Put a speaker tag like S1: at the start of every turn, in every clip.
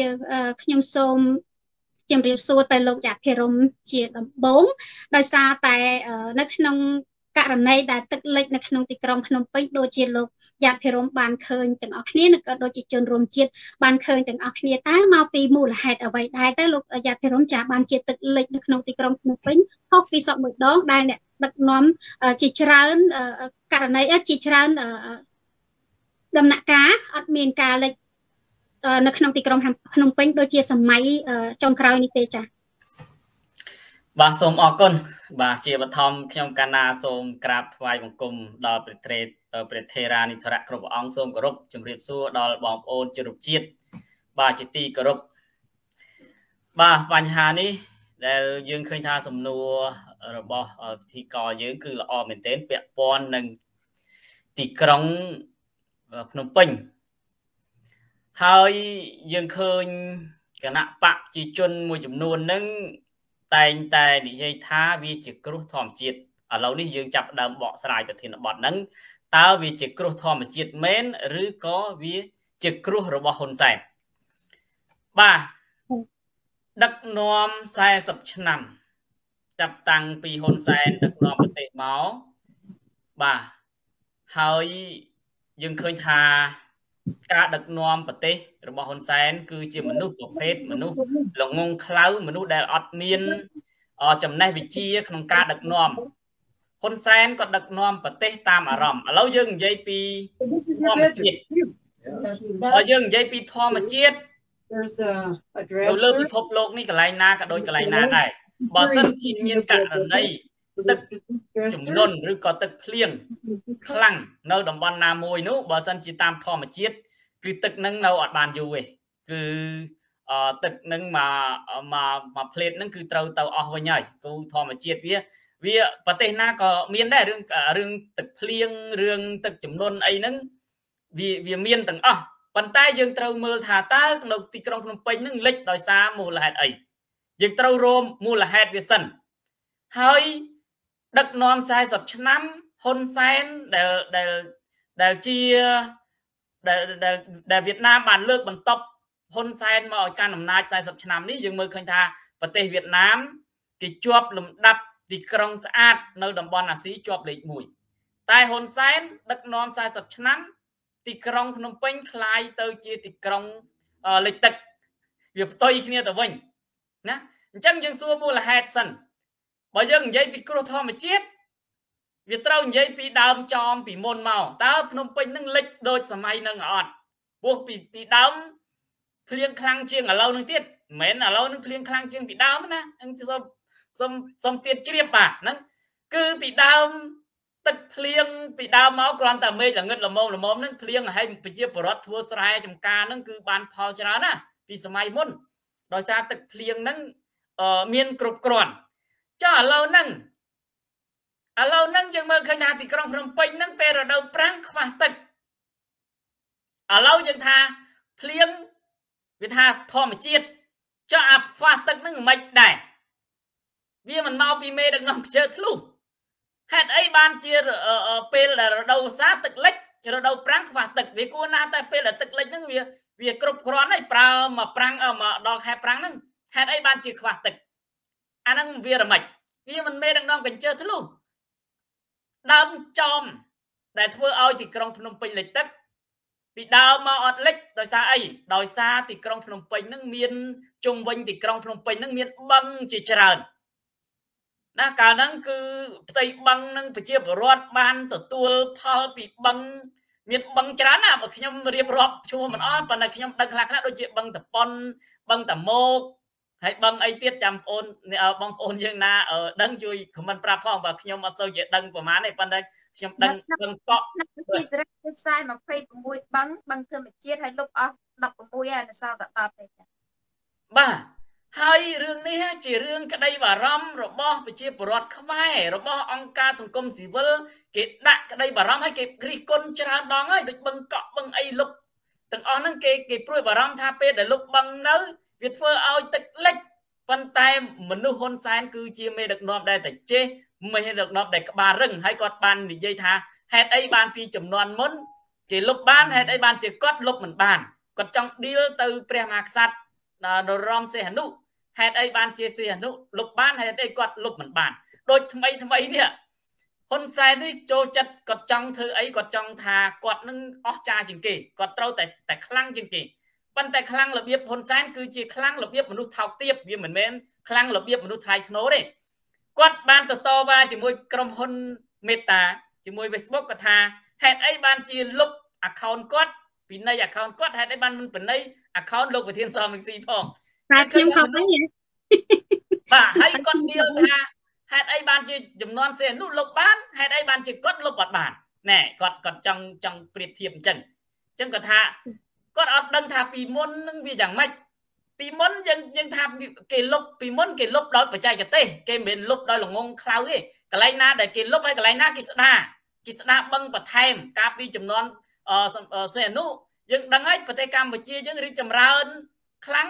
S1: យើងខ្ញុំសូមជំរាបសួរទៅលោកយ៉ាភិរមជាដំបូងដោយសារតែនៅក្នុងករណីដែលទឹកលិចនៅក្នុងទីក្រុងភ្នំពេញដូចជាលោកយ៉ាភិរមបានឃើញទាំងអស់គ្នានិងក៏ដូចជាជនរួមជាតិបានឃើញទាំងអស់គ្នាតើមកពីមូលហេតុអ្វីដែរទៅលោកយ៉ាភិរមចាបានជាទឹកលិចនៅក្នុងទីក្រុងភ្នំពេញហុកពីសក់មួយដងដែលអ្នកដឹកនាំជាច្រើនករណីជាច្រើនដំណាក់កាលអត់មានការលិច នៅក្នុងទីក្រុងភ្នំពេញដូចជាសម័យចុងក្រោយនេះទេចា៎
S2: បាទសូមអរគុណបាទជាបឋមខ្ញុំកាណាសូមក្រាបថ្វាយបង្គំដល់ព្រះត្រេតព្រះថេរានិធរៈគ្រប់ព្រះអង្គសូមគោរពជំរាបសួរដល់បងប្អូនជនរួមជាតិបាទជាទីគោរពបាទបញ្ហានេះដែលយើងឃើញថាសំណួររបស់ពិធីករយើងគឺល្អមែនទែនពាក់ព័ន្ធនឹងទីក្រុងភ្នំពេញ ហើយយើងឃើញគណៈបកប្រជាជនមួយចំនួននឹងតែងតែនិយាយថាវាជាគ្រោះធម្មជាតិឥឡូវនេះយើងចាប់ដើមបកស្រាយប្រធានបទហ្នឹងតើវាជាគ្រោះធម្មជាតិមែនឬក៏វាជាគ្រោះរបស់ហ៊ុនសែនបាទដឹកនាំ40ឆ្នាំ ចាប់តាំងពីហ៊ុនសែនដឹកនាំប្រទេសមកបាទហើយយើងឃើញថា ការដឹកនាំប្រទេសរបស់ហ៊ុនសែន គឺជាមនុស្សប្រភេទមនុស្សល្ងងខ្លៅមនុស្សដែលអត់មានចំណេះវិជ្ជាក្នុងការដឹកនាំហ៊ុនសែនក៏ដឹកនាំប្រទេសតាមអារម្មណ៍ឥឡូវយើងនិយាយពីធម្មជាតិបើយើងនិយាយពីធម្មជាតិនៅលើពិភពលោកនេះកន្លែងណាក៏ដូចកន្លែងណាដែរបើសិនជាមានករណី ទឹកជំនន់ឬក៏ទឹកភ្លៀងខ្លាំងនៅតំបន់ណាមួយនោះបើសិនជាតាមធម្មជាតិគឺទឹកនឹងនៅអត់បានយូរទេគឺអឺទឹកនឹងមកមកមកផ្លេតនឹងគឺត្រូវទៅអស់វិញហើយគូធម្មជាតិវាវាប្រទេសណាក៏មានដែររឿងរឿងទឹកភ្លៀងរឿងទឹកចំនួនអីហ្នឹងវាវាមានទាំងអស់ប៉ុន្តែយើងត្រូវមើលថាតើនៅទីក្រុងភ្នំពេញហ្នឹងលិចដោយសារមូលហេតុអីយើងត្រូវរមមូលហេតុវាសិនហើយ ដឹកនាំ40ឆ្នាំហ៊ុនសែនដែលដែលដែលជាដែលដែលវៀតណាមបានលើកបន្ទប់ហ៊ុនសែនមកឲ្យកាន់អំណាច40ឆ្នាំនេះយើងមើលឃើញថាប្រទេសវៀតណាមគេជាប់លំដាប់ទីក្រុងស្អាតនៅតំបន់អាស៊ីជាប់លេខ1តែហ៊ុនសែនដឹកនាំ40ឆ្នាំ ទីក្រុងភ្នំពេញคล้ายទៅជាទីក្រុងលេខទឹកវាផ្ទុយគ្នាទៅវិញណាអញ្ចឹងយើងសួរមូលហេតុសិន បើយើងនិយាយពីគ្រោះធម្មជាតិវាត្រូវនិយាយពីដើមចំពីមុនមកតើភ្នំពេញនឹងលិចដូចសម័យនឹងអត់ពោះពីពីដើមភ្លៀងខ្លាំងជាងឥឡូវនឹងទៀតមិនមែនឥឡូវនឹងភ្លៀងខ្លាំងជាងពីដើមណាហ្នឹងសូមសូមសូមទៀតជ្រាបបាទហ្នឹងគឺពីដើមទឹកភ្លៀងពីដើមមកគ្រាន់តែមេឃល្ងឹតល្មមល្មមហ្នឹងភ្លៀងឲ្យប្រជាពលរដ្ឋធ្វើស្រែចម្ការហ្នឹងគឺបានផលច្រើនណាពីសម័យមុនដោយសារទឹកភ្លៀងហ្នឹងមានគ្រប់គ្រាន់ ចុះឥឡូវហ្នឹងឥឡូវហ្នឹងយើងមើលឃើញថាទីក្រុងភ្នំពេញហ្នឹងពេលរដូវប្រាំងខ្វះទឹកឥឡូវយើងថាភ្លៀងវាថាធម្មជាតិចុះអាខ្វះទឹកហ្នឹងមិនដែរវាមិនមកពីមេដឹកនាំខ្ជិលធ្លុះហេតុអីបានជាពេលដែលរដូវវស្សាទឹកលិចរដូវប្រាំងខ្វះទឹកវាគួរណាតែពេលដែលទឹកលិចហ្នឹងវាវាគ្រប់គ្រាន់ហើយប្រើមកប្រាំងមកដល់ខែប្រាំងហ្នឹងហេតុអីបានជាខ្វះទឹក អាហ្នឹងវារមិចវាមិនមេដឹកនាំកញ្ជើធ្លុះដើមចំដែលធ្វើឲ្យទីក្រុងភ្នំពេញលិចទឹកពីដើមមកអត់លិចដោយសារអីដោយសារទីក្រុងភ្នំពេញនឹងមានជុំវិញទីក្រុងភ្នំពេញនឹងមានបឹងជាច្រើនណាកាលហ្នឹងគឺផ្ទៃបឹងនឹងប្រជាពលរដ្ឋបានទទួលផលពីបឹងមានបឹងច្រើនណាបើខ្ញុំរៀបរាប់ឈ្មោះមិនអស់ប៉ុន្តែខ្ញុំដឹងខ្លះខ្លះដូចជាបឹងតប៉ុនបឹងតមោក ហើយបឹងអីទៀតចាំបងប្អូនបងប្អូនយើងណាដឹងជួយខមមិនប្រាប់ផងបើខ្ញុំអត់សូវជាដឹងប្រហែលទេប៉ុន្តែខ្ញុំដឹងបឹងកក់
S3: ពីសេរីផ្សាយ26បឹងបឹងធម្មជាតិហើយលុបអស់16ហើយនៅសល់តែ10ទេចា
S2: បាទហើយរឿងនេះជារឿងក្តីបារម្ភរបស់ប្រជាពលរដ្ឋខ្មែររបស់អង្គការសង្គមស៊ីវិលគេដាក់ក្តីបារម្ភហើយគេរិះគន់ច្រើនដងហើយដូចបឹងកក់បឹងអីលុបទាំងអស់ហ្នឹងគេគេព្រួយបារម្ភថាពេលដែលលុបបឹងនៅ វាធ្វើឲ្យទឹកលិចប៉ុន្តែមនុស្សហ៊ុនសែនគឺជាមេដឹកនាំដែលតែចេះមេដឹកនាំដែលក្បាលរឹងហើយគាត់បាននិយាយថាហេតុអីបានពីចំនួនមុនគេលុបបានហេតុអីបានជាគាត់លុបមិនបានគាត់ចង់ឌីលទៅព្រះមហាក្សត្រនរមសេហនុហេតុអីបានជាសេហនុលុបបានហេតុអីគាត់លុបមិនបានដូចថ្មីថ្មីនេះហ៊ុនសែននេះចូលចិត្តគាត់ចង់ធ្វើអីគាត់ចង់ថាគាត់នឹងអស់ចាជាងគេគាត់ត្រូវតែតែខ្លាំងជាងគេ ប៉ុន្តែខ្លាំងរបៀបហ៊ុនសែនគឺជាខ្លាំងរបៀបមនុស្សថោកទាបវាមិនមែនខ្លាំងរបៀបមនុស្សថ្លៃថ្នូរទេគាត់បានទៅតវ៉ាជាមួយក្រុមហ៊ុនមេតាជាមួយ Facebook គាត់ថាហេតុអីបានជាលុប account គាត់ពីនៃ account គាត់ហេតុអីបានមិនបណៃ account លោកប្រធានសមិស៊ីផង
S1: តែខ្ញុំខំហ្នឹង
S2: បាទហើយគាត់និយាយថាហេតុអីបានជាចំនួនសេនោះលុបបានហេតុអីបានជាគាត់លុបអត់បានណែគាត់គាត់ចង់ចង់ប្រៀបធៀបអញ្ចឹងអញ្ចឹងគាត់ថា គាត់អត់ដឹងថាពីមុននឹងវាយ៉ាងម៉េចពីមុនយើងយើងថាគេលុបពីមុនគេលុបដោយបច្ចេកទេសគេមិនមែនលុបដោយល្ងងខ្លៅទេកន្លែងណាដែលគេលុបហើយកន្លែងណាគេស្ដារគេស្ដារបឹងបន្ថែមការពីចំនួនសេអនុយើងដឹងហើយប្រទេសកម្ពុជាយើងរីកចម្រើនខ្លាំង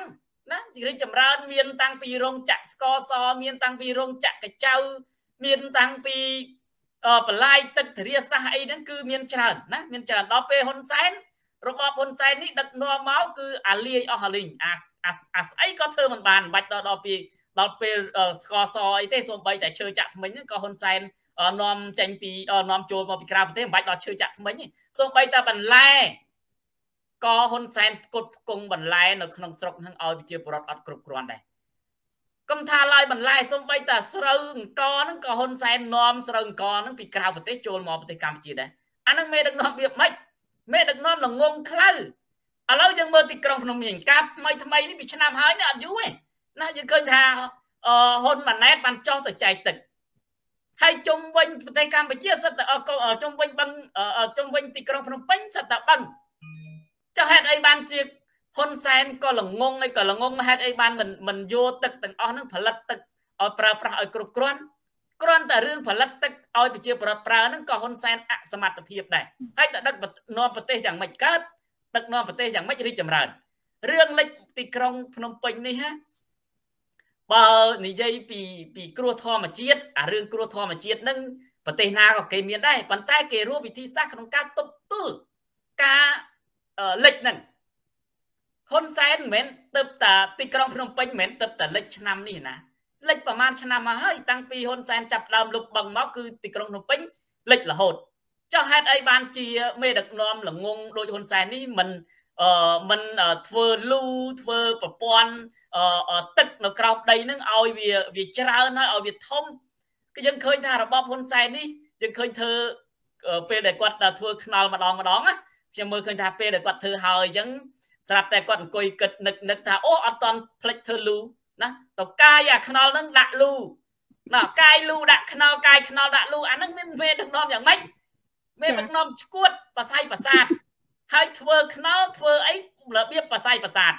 S2: ណារីកចម្រើនមានតាំងពីរោងចក្រស្ករសមានតាំងពីរោងចក្រកញ្ចៅមានតាំងពីបន្លាយទឹកធារាសាស្ត្រអីហ្នឹងគឺមានច្រើនណាមានច្រើនដល់ពេលហ៊ុនសែន របបហ៊ុនសែននេះដឹកនាំមកគឺអាលាយអស់អាលីងអាអាស្អីក៏ធ្វើមិនបានមិនបាច់ដល់ដល់ពីដល់ពេលស្ករសអីទេសូម្បីតែឈើចាក់ថ្មិញហ្នឹងក៏ហ៊ុនសែននាំចេញពីនាំចូលមកពីក្រៅប្រទេសមិនបាច់ដល់ឈើចាក់ថ្មិញទេសូម្បីតែបន្លែក៏ហ៊ុនសែនផ្គត់ផ្គង់បន្លែនៅក្នុងស្រុកហ្នឹងឲ្យប្រជាពលរដ្ឋអត់គ្រប់គ្រាន់ដែរកុំថាឡើយបន្លែសំបីតាស្រូវអង្គហ្នឹងក៏ហ៊ុនសែននាំស្រូវអង្គហ្នឹងពីក្រៅប្រទេសចូលមកប្រទេសកម្ពុជាដែរអាហ្នឹងមេដឹកនាំវាម៉េច មេដឹកនាំល្ងងខ្លៅឥឡូវយើងមើលទីក្រុងភ្នំពេញកាប់ថ្មីថ្មីនេះពីឆ្នាំហើយនេះអត់យូរទេណាយើងឃើញថាហ៊ុនម៉ាណែតបានចោះទៅចែកទឹកហើយជុំវិញប្រទេសកម្ពុជាសិតតែជុំវិញបឹងជុំវិញទីក្រុងភ្នំពេញសិតតែបឹងចុះហេតុអីបានជាហ៊ុនសែនក៏ល្ងងអីក៏ល្ងងហេតុអីបានមិនមិនយកទឹកទាំងអស់ហ្នឹងផលិតទឹកឲ្យប្រើប្រាស់ឲ្យគ្រប់គ្រាន់ គ្រាន់តែរឿងផលិតទឹកឲ្យប្រជាប្រដ្ឋប្រើហ្នឹងក៏ហ៊ុនសែនអសមត្ថភាពដែរហើយតែដឹកនាំប្រទេសយ៉ាងម៉េចកើតដឹកនាំប្រទេសយ៉ាងម៉េចរីកចម្រើនរឿងលិចទីក្រុងភ្នំពេញនេះហាបើនិយាយពីពីគ្រោះធម្មជាតិអារឿងគ្រោះធម្មជាតិហ្នឹងប្រទេសណាក៏គេមានដែរប៉ុន្តែគេរួមវិធីសាស្ត្រក្នុងការទប់ទល់ការលិចហ្នឹងហ៊ុនសែនមិនមែនទៅតាទីក្រុងភ្នំពេញមិនមែនទៅតាលិចឆ្នាំនេះណា លិចប្រហែលឆ្នាំមកហើយតាំងពីហ៊ុនសែនចាប់ដើមលុបបឹងមកគឺទីក្រុងភ្នំពេញលិចរហូតចុះហេតុអីបានជាមេដឹកនាំល្ងងដូចហ៊ុនសែននេះមិនអឺមិនធ្វើលូធ្វើប្រព័ន្ធអឺទឹកនៅក្រោមដីនឹងឲ្យវាវាច្រើនហើយឲ្យវាធំគឺយើងឃើញថារបបហ៊ុនសែននេះយើងឃើញធ្វើពេលដែលគាត់ធ្វើខ្នល់ម្ដងម្ដងណាខ្ញុំមើលឃើញថាពេលដែលគាត់ធ្វើហើយអញ្ចឹងស្រាប់តែគាត់អង្គុយគិតនឹកនឹកថាអូអត់តន់ផ្លិចធ្វើលូ ណាតកាយអាខ្នល់ហ្នឹងដាក់លូណាកាយលូដាក់ខ្នល់កាយខ្នល់ដាក់លូអាហ្នឹងមានមេដឹកនាំយ៉ាងម៉េចមេដឹកនាំឈួតបស័យប្រាសាទហើយធ្វើខ្នល់ធ្វើអីរបៀបបស័យប្រាសាទ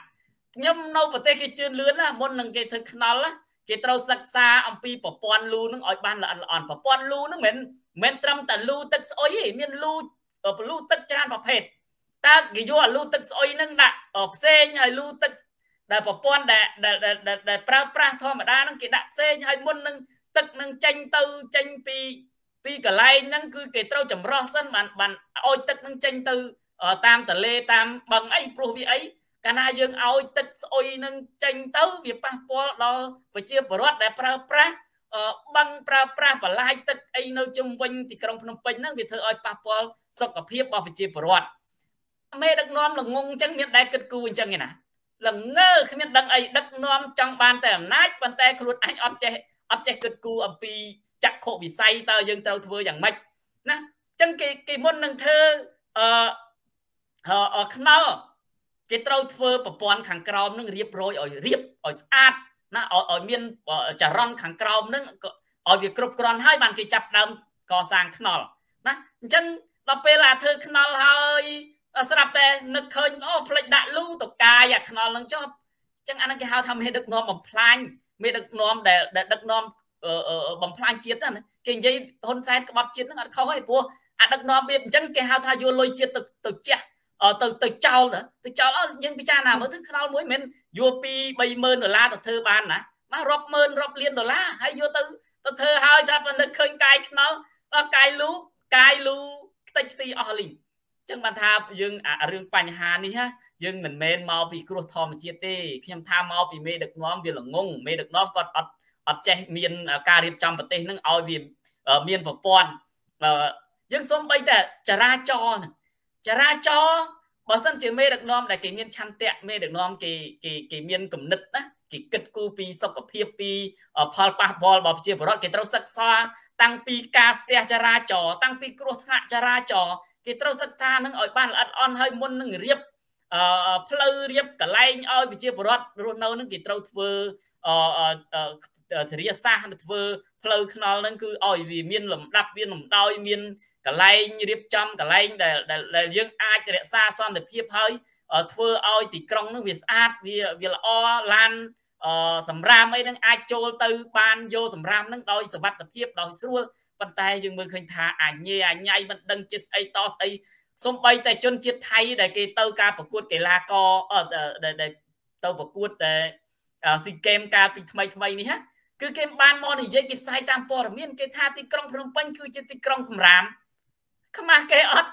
S2: ខ្ញុំនៅប្រទេសគេជឿនលឿនណាមុននឹងគេធ្វើខ្នល់ណាគេត្រូវសិក្សាអំពីប្រព័ន្ធលូនឹងឲ្យបានល្អិតល្អន់ប្រព័ន្ធលូនឹងមិនមែនត្រឹមតែលូទឹកស្អុយទេមានលូលូទឹកច្រើនប្រភេទតើគេយកអាលូទឹកស្អុយនឹងដាក់ផ្សេងហើយលូទឹក ដែលប្រព័ន្ធដែលដែលប្រើប្រាស់ធម្មតាហ្នឹងគេដាក់ផ្សេងហើយមុននឹងទឹកនឹងចេញទៅចេញពីពីកន្លែងហ្នឹងគឺគេត្រូវចម្រោះសិនបានបានឲ្យទឹកនឹងចេញទៅតាមទលេតាមបឹងអីព្រោះវាអីកាលណាយើងឲ្យទឹកស្អុយនឹងចេញទៅវាប៉ះពាល់ដល់ប្រជាពលរដ្ឋដែលប្រើប្រាស់បឹងប្រើប្រាស់បន្លាយទឹកអីនៅជុំវិញទីក្រុងភ្នំពេញហ្នឹងវាធ្វើឲ្យប៉ះពាល់សុខភាពរបស់ប្រជាពលរដ្ឋមេដឹកនាំល្ងងអញ្ចឹងមានដែរគិតគូរអញ្ចឹងឯណា ល្ងើគ្មានដឹងអីដឹកនាំចង់បានតែអំណាចប៉ុន្តែខ្លួនឯងអត់ចេះអត់ចេះគិតគូរអំពីចក្ខុវិស័យតើយើងត្រូវធ្វើយ៉ាងម៉េចណាអញ្ចឹងគេគេមុននឹងធ្វើអឺខ្នល់គេត្រូវធ្វើប្រព័ន្ធខាងក្រោមនឹងរៀបរយឲ្យរៀបឲ្យស្អាតណាឲ្យមានចរន្តខាងក្រោមនឹងឲ្យវាគ្រប់គ្រាន់ហើយបានគេចាប់ដើមកសាងខ្នល់ណាអញ្ចឹងដល់ពេលអាធ្វើខ្នល់ហើយ ស្រាប់តែនឹកឃើញអូផ្លេចដាក់លូតកាយអាខ្នល់នឹងចប់អញ្ចឹងអានឹងគេហៅថាមេដឹកនាំបំផ្លាញមេដឹកនាំដែលដឹកនាំបំផ្លាញជាតិណាគេនិយាយហ៊ុនសែនក្បត់ជាតិហ្នឹងអត់ខុសទេព្រោះអាដឹកនាំវាអញ្ចឹងគេហៅថាយកលុយជាតិទៅទៅជះទៅទៅចោលទៅចោលអត់យើងពិចារណាមើលទៅខ្នល់មួយមិនយកពី30000ដុល្លារទៅធ្វើបានណាមករាប់ម៉ឺនរាប់លានដុល្លារហើយយកទៅទៅធ្វើហើយចាប់តែនឹកឃើញកាយខ្នល់ដល់កាយលូកាយលូខ្ទេចខ្ទីអស់លីង ចឹងបានថាយើងអារឿងបញ្ហានេះណាយើងមិនមែនមកពីគ្រោះធម្មជាតិទេខ្ញុំថាមកពីមេដឹកនាំវាល្ងងមេដឹកនាំគាត់អត់អត់ចេះមានការរៀបចំប្រទេសនឹងឲ្យវាមានប្រព័ន្ធយើងសូម្បីតែចរាចរណ៍ចរាចរណ៍បើសិនជាមេដឹកនាំដែលគេមានឆន្ទៈមេដឹកនាំគេគេគេមានគំនិតណាគេគិតគូរពីសុខភាពពីផលប៉ះពាល់របស់ប្រជាពលរដ្ឋគេត្រូវសិក្សាតាំងពីការស្ទះចរាចរណ៍តាំងពីគ្រោះថ្នាក់ចរាចរណ៍ គេត្រូវសិក្សានឹងឲ្យបានល្អិតអន់ហើយមុននឹងរៀបផ្លូវរៀបកន្លែងឲ្យប្រជាពលរដ្ឋរស់នៅនឹងគេត្រូវធ្វើធារាសាស្ត្រធ្វើផ្លូវថ្នល់ហ្នឹងគឺឲ្យវាមានលំដាប់វាលំដោយមានកន្លែងរៀបចំកន្លែងដែលដែលយើងអាចរក្សាសន្តិភាពហើយធ្វើឲ្យទីក្រុងនឹងវាស្អាតវាវាល្អឡានអឺសម្រាមអីហ្នឹងអាចចូលទៅបានយកសម្រាមហ្នឹងដោយសុវត្ថិភាពដោយស្រួល ប៉ុន្តែយើងមើលឃើញថាអញេអញៃមិនដឹងជាស្អីតស្អីសំបីតែជនជាតិថៃដែលគេទៅការប្រកួតកីឡាករដែលទៅប្រកួតតែស៊ីហ្គេមកាលពីថ្មីថ្មីនេះណាគឺគេបានមកនិយាយគេផ្សាយតាមព័ត៌មានគេថាទីក្រុងភ្នំពេញគឺជាទីក្រុងសម្រាមខ្មាស់គេអត់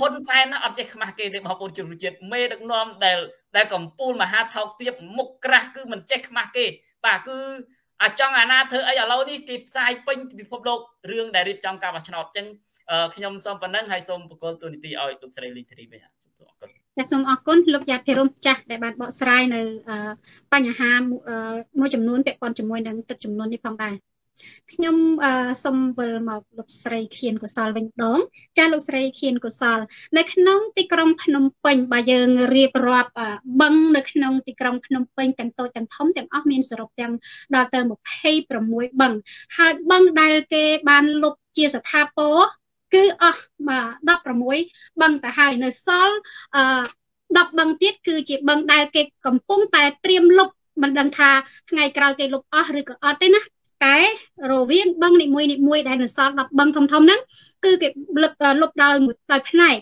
S2: ហ៊ុនសែនអត់ចេះខ្មាស់គេទេបងប្អូនជនជាតិមេដឹកនាំដែលដែលកំពូលមហាថោកទៀបមុខក្រាស់គឺមិនចេះខ្មាស់គេបាទគឺ អាចង់អាណាធ្វើអីឥឡូវនេះគេផ្សាយពេញពិភពលោករឿងដែលរៀបចំការបោះឆ្នោតអញ្ចឹងខ្ញុំសូមប៉ុណ្ណឹងហើយសូមបកគលទូនីតិឲ្យលោកស្រីលីធីរីវិញសូមអរគុណ
S1: ចាសូមអរគុណលោកយ៉ាភិរមចាស់ដែលបានបកស្រាយនៅបញ្ហាមួយចំនួនពាក់ព័ន្ធជាមួយនឹងទឹកចំនួននេះផងដែរ ខ្ញុំសូមវិលមកលោកស្រីខៀនកុសលវិញម្ដង ចាលោកស្រីខៀនកុសល នៅក្នុងទីក្រុងភ្នំពេញបើយើងរៀបរាប់បឹងនៅក្នុងទីក្រុងភ្នំពេញទាំងតូចទាំងធំទាំងអស់មានសរុបទាំងដល់ទៅ26បឹងហើយបឹងដែលគេបានលុបជាស្ថាពរគឺអស់16បឹងទៅហើយនៅសល់អឺ10បឹងទៀតគឺជាបឹងដែលគេកំពុងតែត្រៀមលុបមិនដឹងថាថ្ងៃក្រោយគេលុបអស់ឬក៏អត់ទេណា តែរវាងបឹងនីមួយនីមួយដែលនៅសល់10បឹងធំធំហ្នឹងគឺគេលុបលុបដោយដោយផ្នែក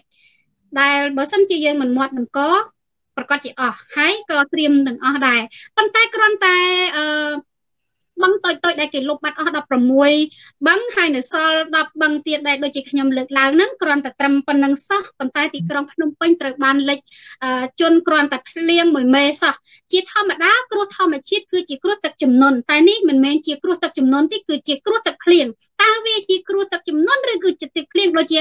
S1: ដែលបើសិនជាយើងមិនមាត់មិនកប្រកាសជាអស់ហើយក៏ត្រៀមនឹងអស់ដែរប៉ុន្តែគ្រាន់តែអឺ បឹងតូចតូចដែលគេលុបបាត់អស់16បឹងហើយនៅសល់10បឹងទៀតដែលដូចជាខ្ញុំលើកឡើងហ្នឹងគ្រាន់តែត្រឹមប៉ុណ្្នឹងសោះប៉ុន្តែទីក្រុងភ្នំពេញត្រូវបានលិចជន់គ្រាន់តែភ្លៀងមួយមេសោះជាធម្មតាគ្រោះធម្មជាតិគឺជាគ្រោះទឹកជំនន់តែនេះមិនមែនជាគ្រោះទឹកជំនន់ទេគឺជាគ្រោះទឹកភ្លៀងតើវាជាគ្រោះទឹកជំនន់ឬគឺជាទឹកភ្លៀងដូចជា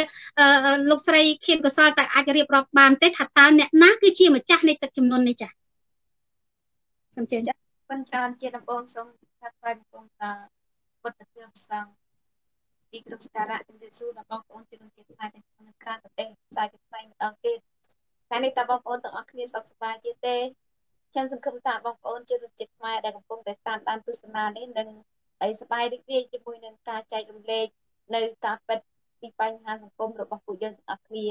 S1: លោកស្រីខៀនកសលតែអាចរៀបរាប់បានទេថាតើអ្នកណាគឺជាម្ចាស់នៃទឹកជំនន់នេះចា៎
S3: សូមជឿចា៎ប៉ុន្តែជាដំបូងសូម ថាថ្វាយបង្គំតាពុទ្ធទើបសង្ឃទីគ្រប់សការៈជំរាបសួរដល់បងប្អូនជនជាតិខ្មែរទាំងក្នុងក្រៅប្រទេសផ្សាយផ្សាយម្ដងទៀតថ្ងៃនេះតើបងប្អូនទាំងអស់គ្នាសុខសប្បាយជាទេខ្ញុំសង្ឃឹមថាបងប្អូនជនជាតិខ្មែរដែលកំពុងតែតាមដានទស្សនានេះនឹងអីសប្បាយរីករាយជាមួយនឹងការចែករំលែកនៅការពិតពីបញ្ហាសង្គមរបស់ពួកយើងទាំងអស់គ្នា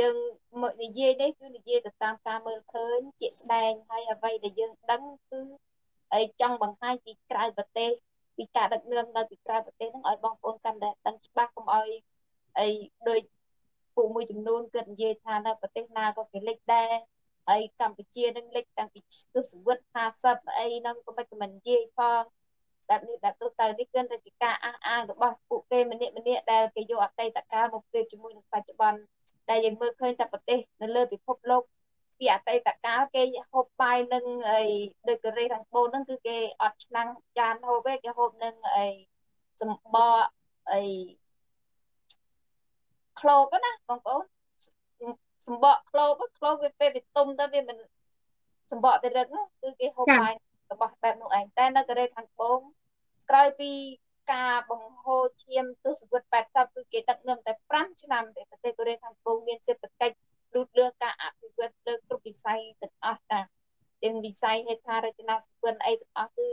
S3: យើងមកនិយាយនេះគឺនិយាយទៅតាមការមើលឃើញជាក់ស្ដែងហើយអ្វីដែលយើងដឹងគឺ ហើយចង់បង្ហាញពីក្រៅប្រទេសពីការដឹកនាំនៅពីក្រៅប្រទេសហ្នឹងឲ្យបងប្អូនកាន់តែដឹងច្បាស់កុំឲ្យអីដូចពួកមួយចំនួនគាត់និយាយថានៅប្រទេសណាក៏គេលិចដែរហើយកម្ពុជានឹងលិចតាំងពីទសវត្ស50អីហ្នឹងក៏មិនមិននិយាយផងបែបនេះបែបទៅទៅនេះគ្រាន់តែជាការអះអាងរបស់ពួកគេម្នាក់ម្នាក់ដែលគេយកអតីតកាលមកប្រៀបជាមួយនឹងបច្ចុប្បន្នដែលយើងមើលឃើញតែប្រទេសនៅលើពិភពលោក ពីអតីតកាលគេហូបបាយនឹងអីដូចកូរ៉េខាងត្បូងហ្នឹងគឺគេអត់ឆ្នាំងចានហូបទេគេហូបនឹងអីសម្បកអីក្លោកណាបងប្អូនសម្បកក្លោកក្លោកវាពេលវាទុំទៅវាមិនសម្បកវារឹកគឺគេហូបបាយរបស់បែបនោះឯងតែនៅកូរ៉េខាងត្បូងក្រោយពីការបង្ហូរឈាមទសវត្ស80គឺគេដឹកនាំតែ5ឆ្នាំទេប្រទេសកូរ៉េខាងត្បូងមានសេដ្ឋកិច្ច លូតលាស់ការអភិវឌ្ឍលើគ្រប់វិស័យទាំងអស់តាទាំងវិស័យហេដ្ឋារចនាសម្ព័ន្ធអីទាំងអស់គឺ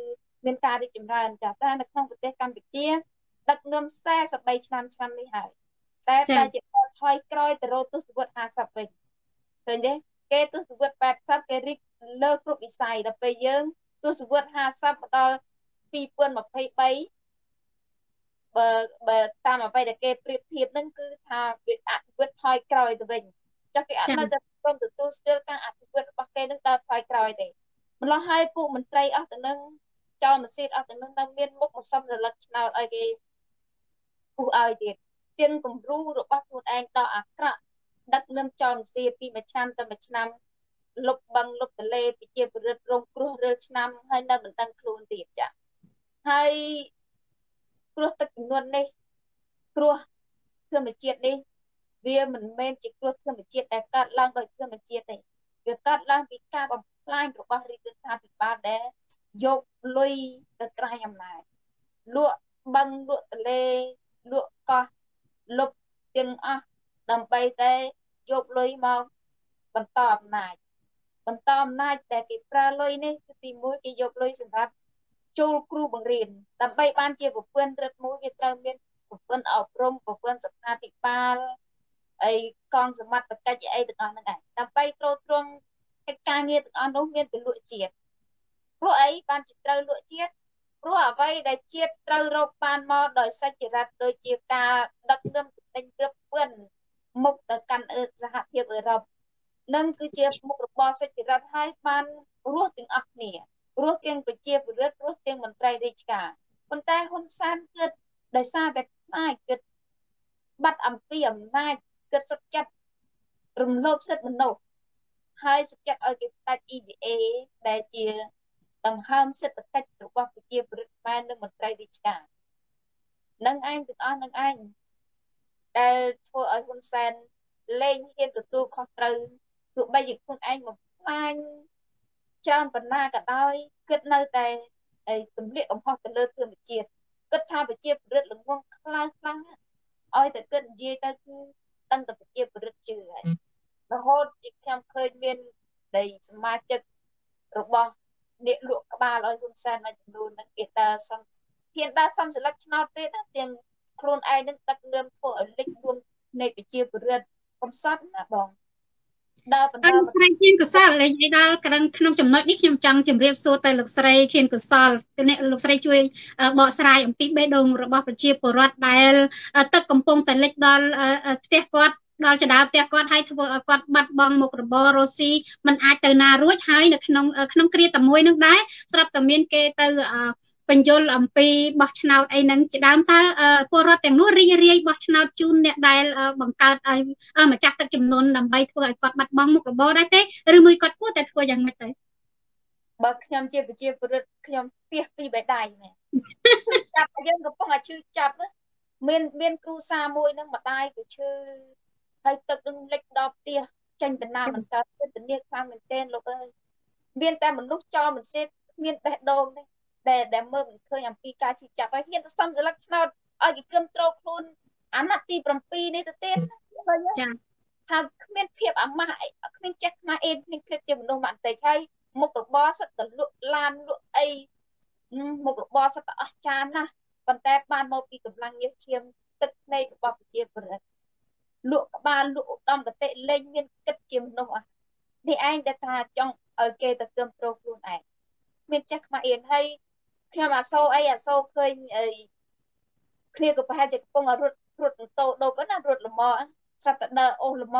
S3: មានការរីកចម្រើនចាតែនៅក្នុងប្រទេសកម្ពុជាដឹកនាំ43ឆ្នាំឆ្នាំនេះហើយតែតែជាថយក្រោយទៅរកទសវត្ស50វិញឃើញទេគេទសវត្ស80គេរីកលើគ្រប់វិស័យដល់ពេលយើងទសវត្ស50មកដល់2023បើបើតាមអ្វីដែលគេប្រៀបធៀបហ្នឹងគឺថាវាអភិវឌ្ឍថយក្រោយទៅវិញ ចុះគេអត់នៅតែព្រមទទួលស្គាល់ការអភិវឌ្ឍរបស់គេនឹងដល់ថ្លៃក្រោយទេម្ល៉េះហើយពួកមន្ត្រីអស់ទៅនឹងចោលម៉ាស៊ីនអស់ទៅនឹងនៅមានមុខម្សិលរលឹកឆ្នោតឲ្យគេពុះឲ្យទៀតទៀងគំរូរបស់ខ្លួនឯងដល់អាក្រក់ដឹកនាំចោមសៀពីមួយឆ្នាំទៅមួយឆ្នាំលុបបឹងលុបទលេប្រជាពលរដ្ឋរងគ្រោះរើឆ្នាំហើយនៅមិនដឹងខ្លួនទៀតចាហើយគ្រោះទឹកចំនួននេះគ្រោះធម្មជាតិនេះ វាមិនមែនជាគ្រោះធម្មជាតិដែលកើតឡើងដោយធម្មជាតិទេវាកើតឡើងពីការបំផ្លាញរបស់រាជរដ្ឋាភិបាលដែលយកលុយទៅក្រែងអំណាចលក់បឹងលក់ទលេលក់កោះលុបទាំងអស់ដើម្បីតែយកលុយមកបន្តអំណាចបន្តអំណាចតែគេប្រើលុយនេះគឺទី1គេយកលុយសម្រាប់ចូលគ្រូបង្រៀនដើម្បីបានជាប្រព័ន្ធរដ្ឋមួយវាត្រូវមានប្រព័ន្ធអប់រំប្រព័ន្ធសុខាភិបាល អីកងសមត្ថកិច្ចអីទាំងអស់ហ្នឹងឯងដើម្បីត្រួតត្រងកិច្ចការងារទាំងអស់នោះមានទៅលក់ជាតិព្រោះអីបានជាត្រូវលក់ជាតិព្រោះអ្វីដែលជាតិត្រូវរកបានមកដោយសច្ចរិតដូចជាការដឹកនាំទិញព្រឹបពឿនមុខទៅកាន់សហភាពអឺរ៉ុបនឹងគឺជាមុខរបរសេដ្ឋកិច្ចហើយបានរស់ទាំងអស់គ្នារស់ទាំងប្រជាពលរដ្ឋរស់ទាំងមន្ត្រីរាជការប៉ុន្តែហ៊ុនសែនគិតដោយសារតែខ្លាចគិតបាត់អំពីអំណាច គិតសុខចិត្តរំលោភសិទ្ធិមនុស្សហើយសុខចិត្តឲ្យគេផ្ដាច់ EVA ដែលជាដង្ហើមសេដ្ឋកិច្ចរបស់ប្រជាពលរដ្ឋខ្មែរនិងមន្ត្រីរាជការនឹងឯងទាំងអស់នឹងឯងដែលធ្វើឲ្យហ៊ុនសែនលែងហ៊ានទទួលខុសត្រូវទោះបីជាខ្លួនឯងបំផ្លាញច្រើនបណ្ណាក៏ដោយគិតនៅតែទម្លាក់កំហុសទៅលើធម្មជាតិគិតថាប្រជាពលរដ្ឋល្ងងខ្លាំងខ្លាំងឲ្យតែគិតនិយាយទៅគឺ ដឹងតែប្រជាពលរដ្ឋជឿហើយរហូតជាខ្ញុំឃើញមាននៃសមាជិករបស់អ្នកលក់ក្បាលឲ្យហ៊ុនសែនមួយចំនួននឹងគេដើរសំធានដើរសំសិលឹកឆ្នោតទេណាទាំងខ្លួនឯងនឹងដឹកនាំធ្វើឲ្យលិចរួមនៃប្រជាពលរដ្ឋកំសត់ណាបង
S1: ដើរបន្តស្រីខៀនកសលលេងឲ្យដល់ក្រឹងក្នុងចំណុចនេះខ្ញុំចង់ជម្រាបសួរទៅលោកស្រីខៀនកសលអ្នកលោកស្រីជួយបកស្រាយអំពីបេះដូងរបស់ប្រជាពលរដ្ឋដែលទឹកកំពុងតែលិចដល់ផ្ទះគាត់ដល់ចដាផ្ទះគាត់ហើយធ្វើឲ្យគាត់បាត់បង់មុខរបររស់ស៊ីมันអាចទៅណារួចហើយនៅក្នុងក្នុងគ្រាតែមួយនឹងដែរស្រាប់តែមានគេទៅ បញ្យលអំពីបោះឆ្នោតអីហ្នឹងជាដើមតើពលរដ្ឋទាំងនោះរីរាយបោះឆ្នោតជូនអ្នកដែលបង្កើតឲ្យម្ចាស់ទឹកចំនួនដើម្បីធ្វើឲ្យគាត់បាត់បង់មុខរបរដែរទេឬមួយគាត់គួរតែធ្វើយ៉ាងម៉េចទៅ
S3: បើខ្ញុំជាប្រជាពលរដ្ឋខ្ញុំផ្ទះពីបេដៃមែនចាប់យើងកំពុងតែឈឺចាប់មានមានគ្រូសាមួយនឹងម្ដាយក៏ឈឺហើយទឹកនឹងលិចដល់ផ្ទះចេញដំណើរមិនកើតទេធានាខ្លាំងមែនទែនលោកអើយមានតែមនុស្សចោលមិនសេតមានបេះដូងទេ ដែលដែលមើលមិនឃើញអំពីការជិះចាប់ហើយហ៊ានទៅសំសិលឹកឆ្នោតឲ្យគេគឹមត្រូលខ្លួនអាណត្តិទី7នេះទៅទៀតចាថាគ្មានភាពអាម៉ាស់គ្មានចេះខ្មាស់អេនគ្មានគិតជាមនុស្សមកបន្តិចហើយមុខរបរសិតទៅលក់ឡានលក់អីមុខរបរសិតទៅអស់ចានណាស់ប៉ុន្តែបានមកពីកម្លាំងញើសឈាមទឹកភ្នែករបស់ប្រជាពលរដ្ឋលក់ក្បាលលក់ឧត្តមគតិលេងមានគិតជាមនុស្សអស់នេះឯងដែលថាចង់ឲ្យគេទៅគឹមត្រូលខ្លួនឯងមានចេះខ្មាស់អៀនហើយ ខ្ញុំអាសូអីអាសូឃើញអីគ្នាក៏ប្រហែលជាកំពុងរត់រត់ម៉ូតូដូបណារត់លមស្រាប់តែដើរអូសលម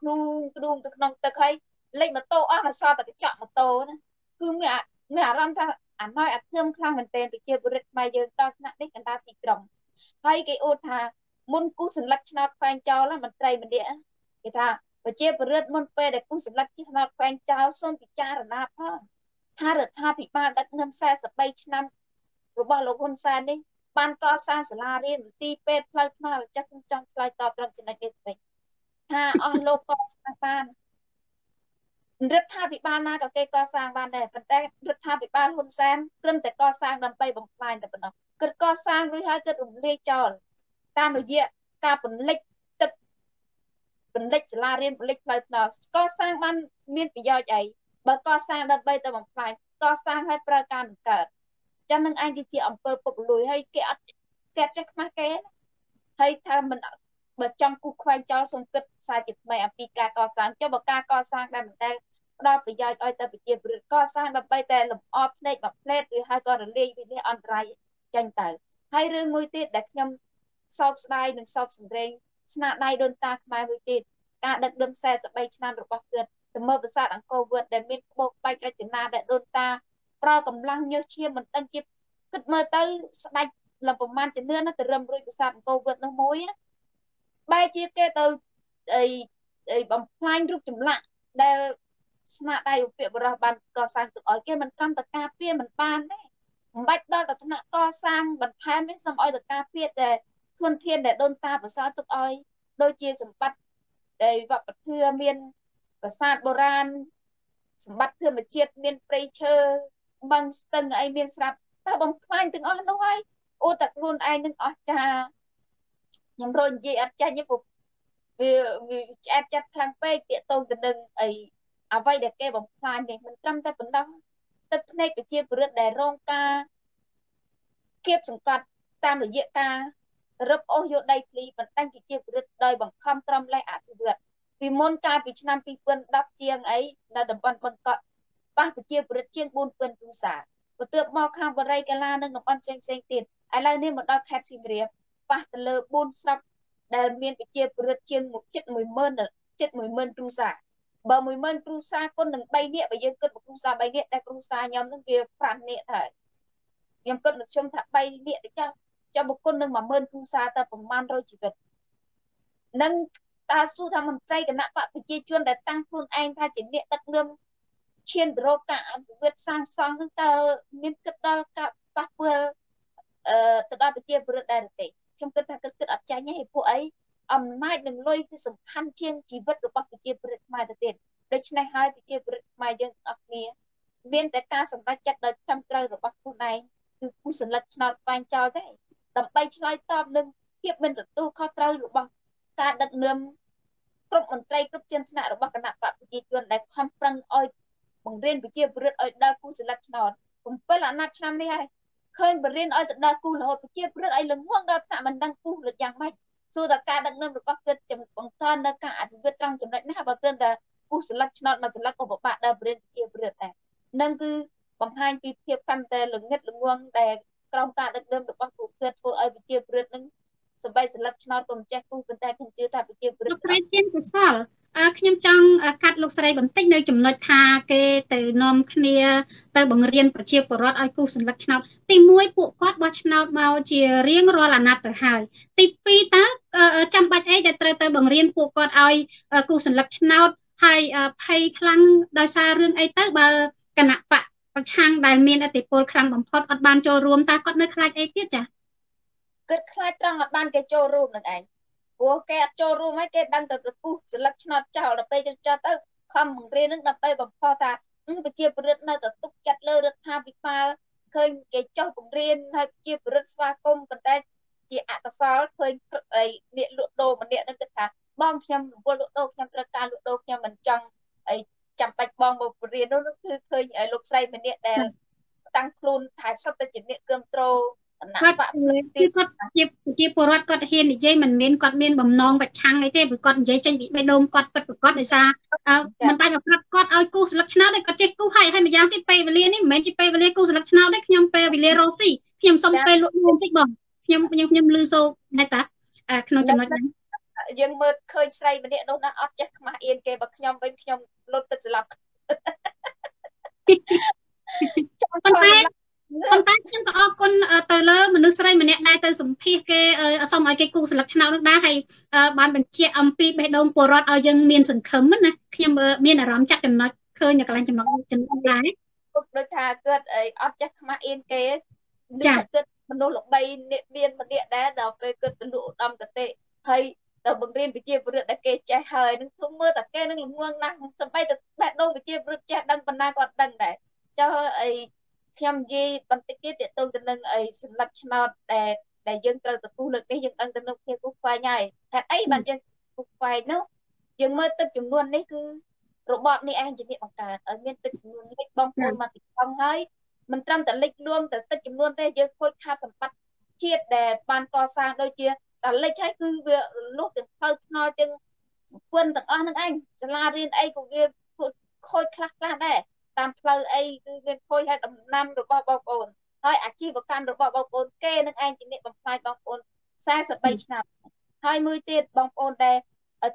S3: គ្រូគ្រូទៅក្នុងទឹកហើយលេចម៉ូតូអស់ដល់សល់តែកញ្ចក់ម៉ូតូណាគឺមានមានអារម្មណ៍ថាអាណ້ອຍអាធឿមខ្លាំងមែនទែនប្រជាពលរដ្ឋខ្មែរយើងដល់ថ្នាក់នេះកណ្ដាលទីក្រុងហើយគេអួតថាមុនគូសន្លឹកឆ្នោតខ្វែងចោលមន្ត្រីម្នាក់គេថាប្រជាពលរដ្ឋមុនពេលដែលគូសន្លឹកឆ្នោតខ្វែងចោលសូមពិចារណាផង ថារដ្ឋាភិបាលដឹកនាំ43ឆ្នាំរបស់លោកហ៊ុនសែននេះបានកសាងសាលារៀនមន្ទីរពេទ្យផ្លូវថ្នល់ចាស់ខ្ញុំចង់ឆ្លើយតបត្រង់ចំណុចនេះវិញថាអស់លោកកសាងបានរដ្ឋាភិបាលណាក៏គេកសាងបានដែរប៉ុន្តែរដ្ឋាភិបាលហ៊ុនសែនព្រមតែកសាងដើម្បីបំផ្លាញតែប៉ុណ្ណោះគិតកសាងរួចហើយគិតរំលាយចោលតាមរយៈការពលិចទឹកពលិចសាលារៀនពលិចផ្លូវថ្នល់កសាងបានមានប្រយោជន៍អី បើកសាងដើម្បីទៅបំផ្លាញកសាងឲ្យប្រើការមិនកើតចឹងនឹងឯងគឺជាអង្គើពុកលួយហើយគេអត់គេអត់ចេះខ្មាស់គេហើយថាមិនបើចង់គូខ្វែងចោលសូមគិតខ្សែជាថ្មីអំពីការកសាងចុះបើការកសាងដែលមិនដែលផ្ដល់ប្រយោជន៍ឲ្យទៅប្រជាពលរដ្ឋកសាងដើម្បីតែលំអភ្នែកមួយផ្លេតឬហើយក៏រលាយវិនិច្ឆ័យអន្តរាយចេញទៅហើយរឿងមួយទៀតដែលខ្ញុំសោកស្ដាយនិងសោកសម្រេងស្នាដៃដូនតាខ្មែរមួយទៀតការដឹកនាំ43ឆ្នាំរបស់គាត់ ទៅមើលប្រាសាទអង្គរវត្តដែលមានក្បូរក្បាច់រចនាដែលដូនតាប្រើកម្លាំងញើសឈាមមិនដឹងជាគិតមើលទៅស្ដាច់លំប្រមាណជំនឿណាទៅរឹមរួចប្រាសាទអង្គរវត្តនោះមួយណាបែរជាគេទៅអីបំផ្លាញរូបចម្លាក់ដែលស្នាដៃឧបបរោះបានកសាងទឹកឲ្យគេមិនត្រឹមតែការពារមិនបានទេមិនបាច់ដល់តែថ្នាក់កសាងបន្ថែមទេសូមឲ្យតែការពារតែធនធានដែលដូនតាប្រសើរទុកឲ្យដូចជាសម្បត្តិដែលវប្បធម៌មាន ប្រាសាទបុរាណសម្បត្តិធម្មជាតិមានព្រៃឈើបឹងស្ទឹងអីមានស្រាប់តើបំផ្លាញទាំងអស់នោះហើយអូតែខ្លួនឯងនឹងអស់ចាខ្ញុំរនិយាយអត់ចាញ់ទេព្រោះវាវាឆ្អែតចិត្តខ្លាំងពេកតាកតងទៅនឹងអីអ្វីដែលគេបំផ្លាញនេះមិនត្រឹមតែប៉ុណ្ណោះទឹកភ្នែកប្រជាពលរដ្ឋដែលរងការគៀបសង្កត់តាមរយៈការរឹបអូសយកដីធ្លីបណ្ដាញប្រជាពលរដ្ឋដោយបង្ខំត្រំលេះអភិវឌ្ឍ ពីមុនកាលពីឆ្នាំ2010ជាងអីនៅតំបន់បឹងកក់ប៉ះប្រជាពលរដ្ឋជាង4000គ្រួសារបន្ទាប់មកខាងបរិយកាឡានិងតំបន់ផ្សេងផ្សេងទៀតឥឡូវនេះមកដល់ខេត្តសៀមរាបប៉ះទៅលើ4ស្រុកដែលមានប្រជាពលរដ្ឋជាងជិត10000ជិត10000គ្រួសារបើ10000គ្រួសារគុណនឹង3នាក់បើយើងគិតគ្រួសារ3នាក់តែគ្រួសារខ្ញុំនឹងវា5នាក់ទៅខ្ញុំគិតមកខ្ញុំថា3នាក់ទៅចុះចុះបុគ្គលនឹង10000គ្រួសារទៅប្រមាណ100ជីវិតនឹង តើសួរថាមន្ត្រីគណៈបកប្រជាជនដែលតាំងខ្លួនឯងថាជាអ្នកដឹកនាំឈានទៅរកការអភិវឌ្ឍសាងសង់នឹងតើមានគិតដល់ការប៉ះពាល់អឺទៅដល់ប្រជាពលរដ្ឋដែរទេខ្ញុំគិតថាគិតគិតអត់ចាញ់ទេពួកអីអំណាចនិងលុយគឺសំខាន់ជាងជីវិតរបស់ប្រជាពលរដ្ឋខ្មែរទៅទៀតដូច្នេះហើយប្រជាពលរដ្ឋខ្មែរយើងទាំងអស់គ្នាមានតែការសម្រេចចិត្តដោយត្រឹមត្រូវរបស់ខ្លួនឯងគឺគូសន្លឹកឆ្នោតបាញ់ចោលទេដើម្បីឆ្លើយតបនឹងភាពមិនទទួលខុសត្រូវរបស់ការដឹកនាំ គ្រប់មន្ត្រីគ្រប់ជាន់ថ្នាក់របស់គណៈបកប្រជាជនដែលខំប្រឹងឲ្យបង្រៀនប្រជាពលរដ្ឋឲ្យដើរគូសន្លឹកឆ្នោត7អាណត្តិឆ្នាំនេះហើយឃើញបរៀនឲ្យទៅដើរគូរហូតប្រជាពលរដ្ឋឲ្យល្ងងដល់ថ្នាក់មិនដឹងគូរឬយ៉ាងម៉េចសួរតែការដឹកនាំរបស់គាត់បង្កើននៅការអភិវឌ្ឍត្រង់ចំណុចណាបើគ្រាន់តែគូសស្លឹកឆ្នោតមួយស្លឹកក៏ពិបាកដើរបរិញ្ញាជាព្រឹត្តដែរនឹងគឺបង្ហាញពីភាពកាន់តែល្ងិតល្ងងដែលក្រុមការដឹកនាំរបស់ពួកគាត់ធ្វើឲ្យប្រជាពលរដ្ឋនឹង សម្បីស្លឹកឆ្នោតក៏មិនចេះគូប៉ុន្តែខ្ញុំជឿថាប្រជាពលរដ្ឋលោក
S1: ស្រីជាកុសលខ្ញុំចង់កាត់លោកស្រីបន្តិចនៅចំណុចថាគេទៅនាំគ្នា ទៅបង្រៀនប្រជាពលរដ្ឋឲ្យគូសន្លឹកឆ្នោតទី1ពួកគាត់បោះឆ្នោតមកជារៀងរាល់អាណត្តិទៅហើយទី2តើចាំបាច់អីដែលត្រូវទៅបង្រៀនពួកគាត់ឲ្យគូសន្លឹកឆ្នោតហើយភ័យខ្លាំងដោយសាររឿងអីទៅបើគណៈបកប្រឆាំងដែលមានអធិបុលខ្លាំងបំផុតអត់បានចូលរួមតើគាត់នៅខ្លាចអីទៀតចា
S3: គិតខ្លាចត្រង់អត់បានគេចូលរួមនឹងឯងព្រោះគេអត់ចូលរួមហើយគេដឹងតែទៅគូសស្លឹកឆ្នោតចោលដល់ពេលចុះចោលទៅខំបង្រៀននឹងដើម្បីបំផុសថាប្រជាពលរដ្ឋនៅតែទុកចិត្តលើរដ្ឋាភិបាលឃើញគេចោះបង្រៀនហើយប្រជាពលរដ្ឋស្វាគមន៍ប៉ុន្តែជាអកុសលឃើញអីអ្នកលក់ដូរម្នាក់នឹងគិតថាបងខ្ញុំរវល់លក់ដូរខ្ញុំត្រូវការលក់ដូរខ្ញុំមិនចង់អីចាំបាច់បងមកបរៀននោះគឺឃើញលោកស្រីម្នាក់ដែលតាំងខ្លួនថាសិតតែជាអ្នកគ្រប់គ្រង
S1: គណៈបកទីគាត់ជាជាពលរដ្ឋគាត់ហ៊ាននិយាយមិនមែនគាត់មានបំណងប្រឆាំងអីទេព្រោះគាត់និយាយចេញពីបេះដូងគាត់ពិតប្រកបដោយសារមិនបាច់មកប្រាប់គាត់ឲ្យគូស្លឹកឆ្នោតទេគាត់ចេះគូហើយហើយម្យ៉ាងទៀតពេលវេលានេះមិនមែនជាពេលវេលាគូស្លឹកឆ្នោតទេខ្ញុំពេលវេលារស់ស៊ីខ្ញុំសុំពេលលក់នំតិចបងខ្ញុំខ្ញុំខ្ញុំលឺសូតែតាក្នុងចំណុចហ្នឹង
S3: យើងមើលឃើញស្រីម្នាក់នោះណាអត់ចេះខ្មាស់អៀនគេបើខ្ញុំវិញខ្ញុំលុតទឹកស្លាប់
S1: ប៉ុន្តែ ប៉ុន្តែខ្ញុំក៏អរគុណទៅលើមនុស្សស្រីម្នាក់ដែលទៅសម្ភាសគេសូមឲ្យគេគូស្លឹកឆ្នោតនោះដែរហើយបានបញ្ជាក់អំពីបេះដូងពលរដ្ឋឲ្យយើងមានសង្ឃឹមណាខ្ញុំមានអារម្មណ៍ចាក់ចំណុចឃើញនៅកន្លែងចំណុចចំណុចដែរ
S3: ដូចថាគាត់អត់ចេះខ្មាស់អៀនគេចាគាត់មនុស្សល្បីមានម្នាក់ដែរដល់ពេលគាត់ទៅលក់ឧត្តមកតេហើយទៅបង្រៀនវិជាពលរដ្ឋដែលគេចេះហើយនឹងធ្វើមើលតែគេនឹងល្ងងណាស់សម្បីតែបេះដូងវិជាពលរដ្ឋចេះដឹងប៉ុណ្ណាគាត់ដឹងដែរចុះអី ខ្ញុំនិយាយបន្តិចទៀតតទៅទៅនឹងអីសម្លឹកឆ្នោតដែលដែលយើងត្រូវទៅគូសលើកនេះយើងដឹងទៅនឹងគ្នាគូសខ្វែងហើយហេតុអីបានយើងគូសខ្វែងនោះយើងមើលទឹកចំនួននេះគឺរបបនេះឯងជាអ្នកបង្កើតឲ្យមានទឹកចំនួនលិចបងប្អូនមកទីផងហើយមិនត្រឹមតែលិចលួមតែទឹកចំនួនទេយើងខូចខាតសម្បត្តិជាតិដែលបានកសាងដូចជាតែលិចហើយគឺវារលុះទាំងផ្លូវថ្នល់ទាំងពុនទាំងអស់ហ្នឹងឯងសាលារៀនអីក៏វាខូចខ្លះខ្លះដែរ តាមផ្លូវអីគឺមានខូចហើយដំណាំរបស់បងប្អូនហើយអាជីវកម្មរបស់បងប្អូនគេនឹងឯងជាអ្នកបំផ្លាញបងប្អូន43ឆ្នាំហើយមួយទៀតបងប្អូនដែល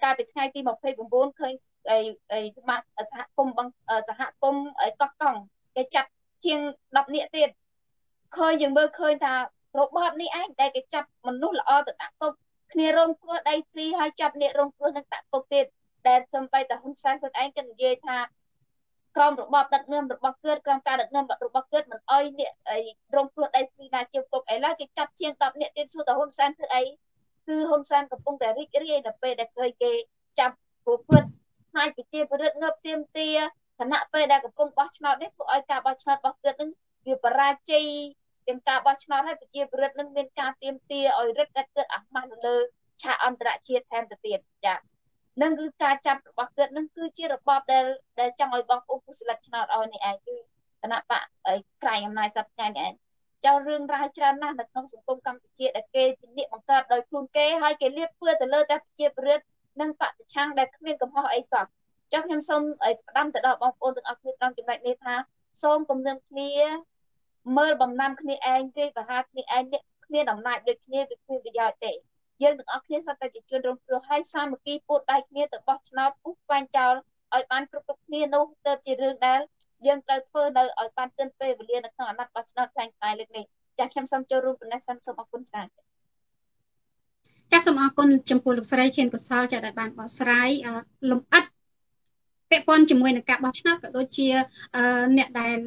S3: កាលពីថ្ងៃទី29ឃើញអីអីសមាសហគមន៍សហគមន៍កោះកុងគេចាត់ជាង10នាក់ទៀតឃើញយើងមើលឃើញថារបបនេះឯងដែលគេចាប់មនុស្សល្អទៅដាក់គុកគ្នារងគ្រោះដីធ្លីហើយចាប់អ្នករងគ្រោះនឹងដាក់គុកទៀតដែលសំបីតែហ៊ុនសែនខ្លួនឯងក៏និយាយថា ក្រមរបបដឹកនាំរបស់គាត់ក្រមការដឹកនាំរបស់គាត់មិនអោយអ្នករងគ្រោះដីធ្លីណាជើងគុកអីឡើយគេចាប់ជាង10នាក់ទៀតសួរតហ៊ុនសែនធ្វើអីគឺហ៊ុនសែនកំពុងតែរីករាយនៅពេលដែលឃើញគេចាប់ព្រោះគាត់ហើយប្រជាពលរដ្ឋងើបទៀមទាគណៈពេលដែលកំពុងបោះឆ្នោតនេះធ្វើឲ្យការបោះឆ្នោតរបស់គាត់នឹងវាបរាជ័យទាំងការបោះឆ្នោតហើយប្រជាពលរដ្ឋនឹងមានការទៀមទាឲ្យរឹតតែគាត់អាម៉ាស់នៅលើឆាកអន្តរជាតិថែមទៅទៀតចា៎ នឹងគឺការចាប់របស់គាត់នឹងគឺជារបបដែលដែលចង់ឲ្យបងប្អូនពុស្សិលឆ្នោតឲ្យនេះឯងគឺគណៈបកក្រៃអំណាចសប្តាហ៍នេះឯងចោលរឿងរ៉ាវច្រើនណាស់នៅក្នុងសង្គមកម្ពុជាដែលគេជំនាញបង្កើតដោយខ្លួនគេហើយគេលៀបពឿទៅលើតែប្រជាពលរដ្ឋនិងបពប្រឆាំងដែលគ្មានកំហុសអីសោះចុះខ្ញុំសូមផ្ដាំទៅដល់បងប្អូនទាំងអស់គ្នាត្រង់ចំណុចនេះថាសូមគំនឹងគ្នាមើលបំណាំគ្នាឯងទេបហាគ្នាឯងនេះគ្មានអំណាចដូចគ្នាវាគ្មានប្រយោជន៍ទេ យើងទាំងអស់គ្នាសត្វតែជាជនរងគ្រោះហើយសាមគ្គីពួតដៃគ្នាទៅបោះឆ្នោតពុះស្វែងចោលឲ្យបានគ្រប់គ្រប់គ្នានោះទៅជារឿងដែលយើងត្រូវធ្វើនៅឲ្យបានទាន់ពេលវេលានៅក្នុងអាណត្តិបោះឆ្នោតផ្សេងផ្សេងលើកនេះចាស់ខ្ញុំសូមចូលរួមប៉ុណ្ណេះសិនសូមអរគុណច្រើន
S1: ចាស់សូមអរគុណចំពោះលោកស្រីខៀនកុសលចាស់ដែលបានបកស្រាយលំអិតពាក់ព័ន្ធជាមួយនឹងការបោះឆ្នោតក៏ដូចជាអ្នកដែល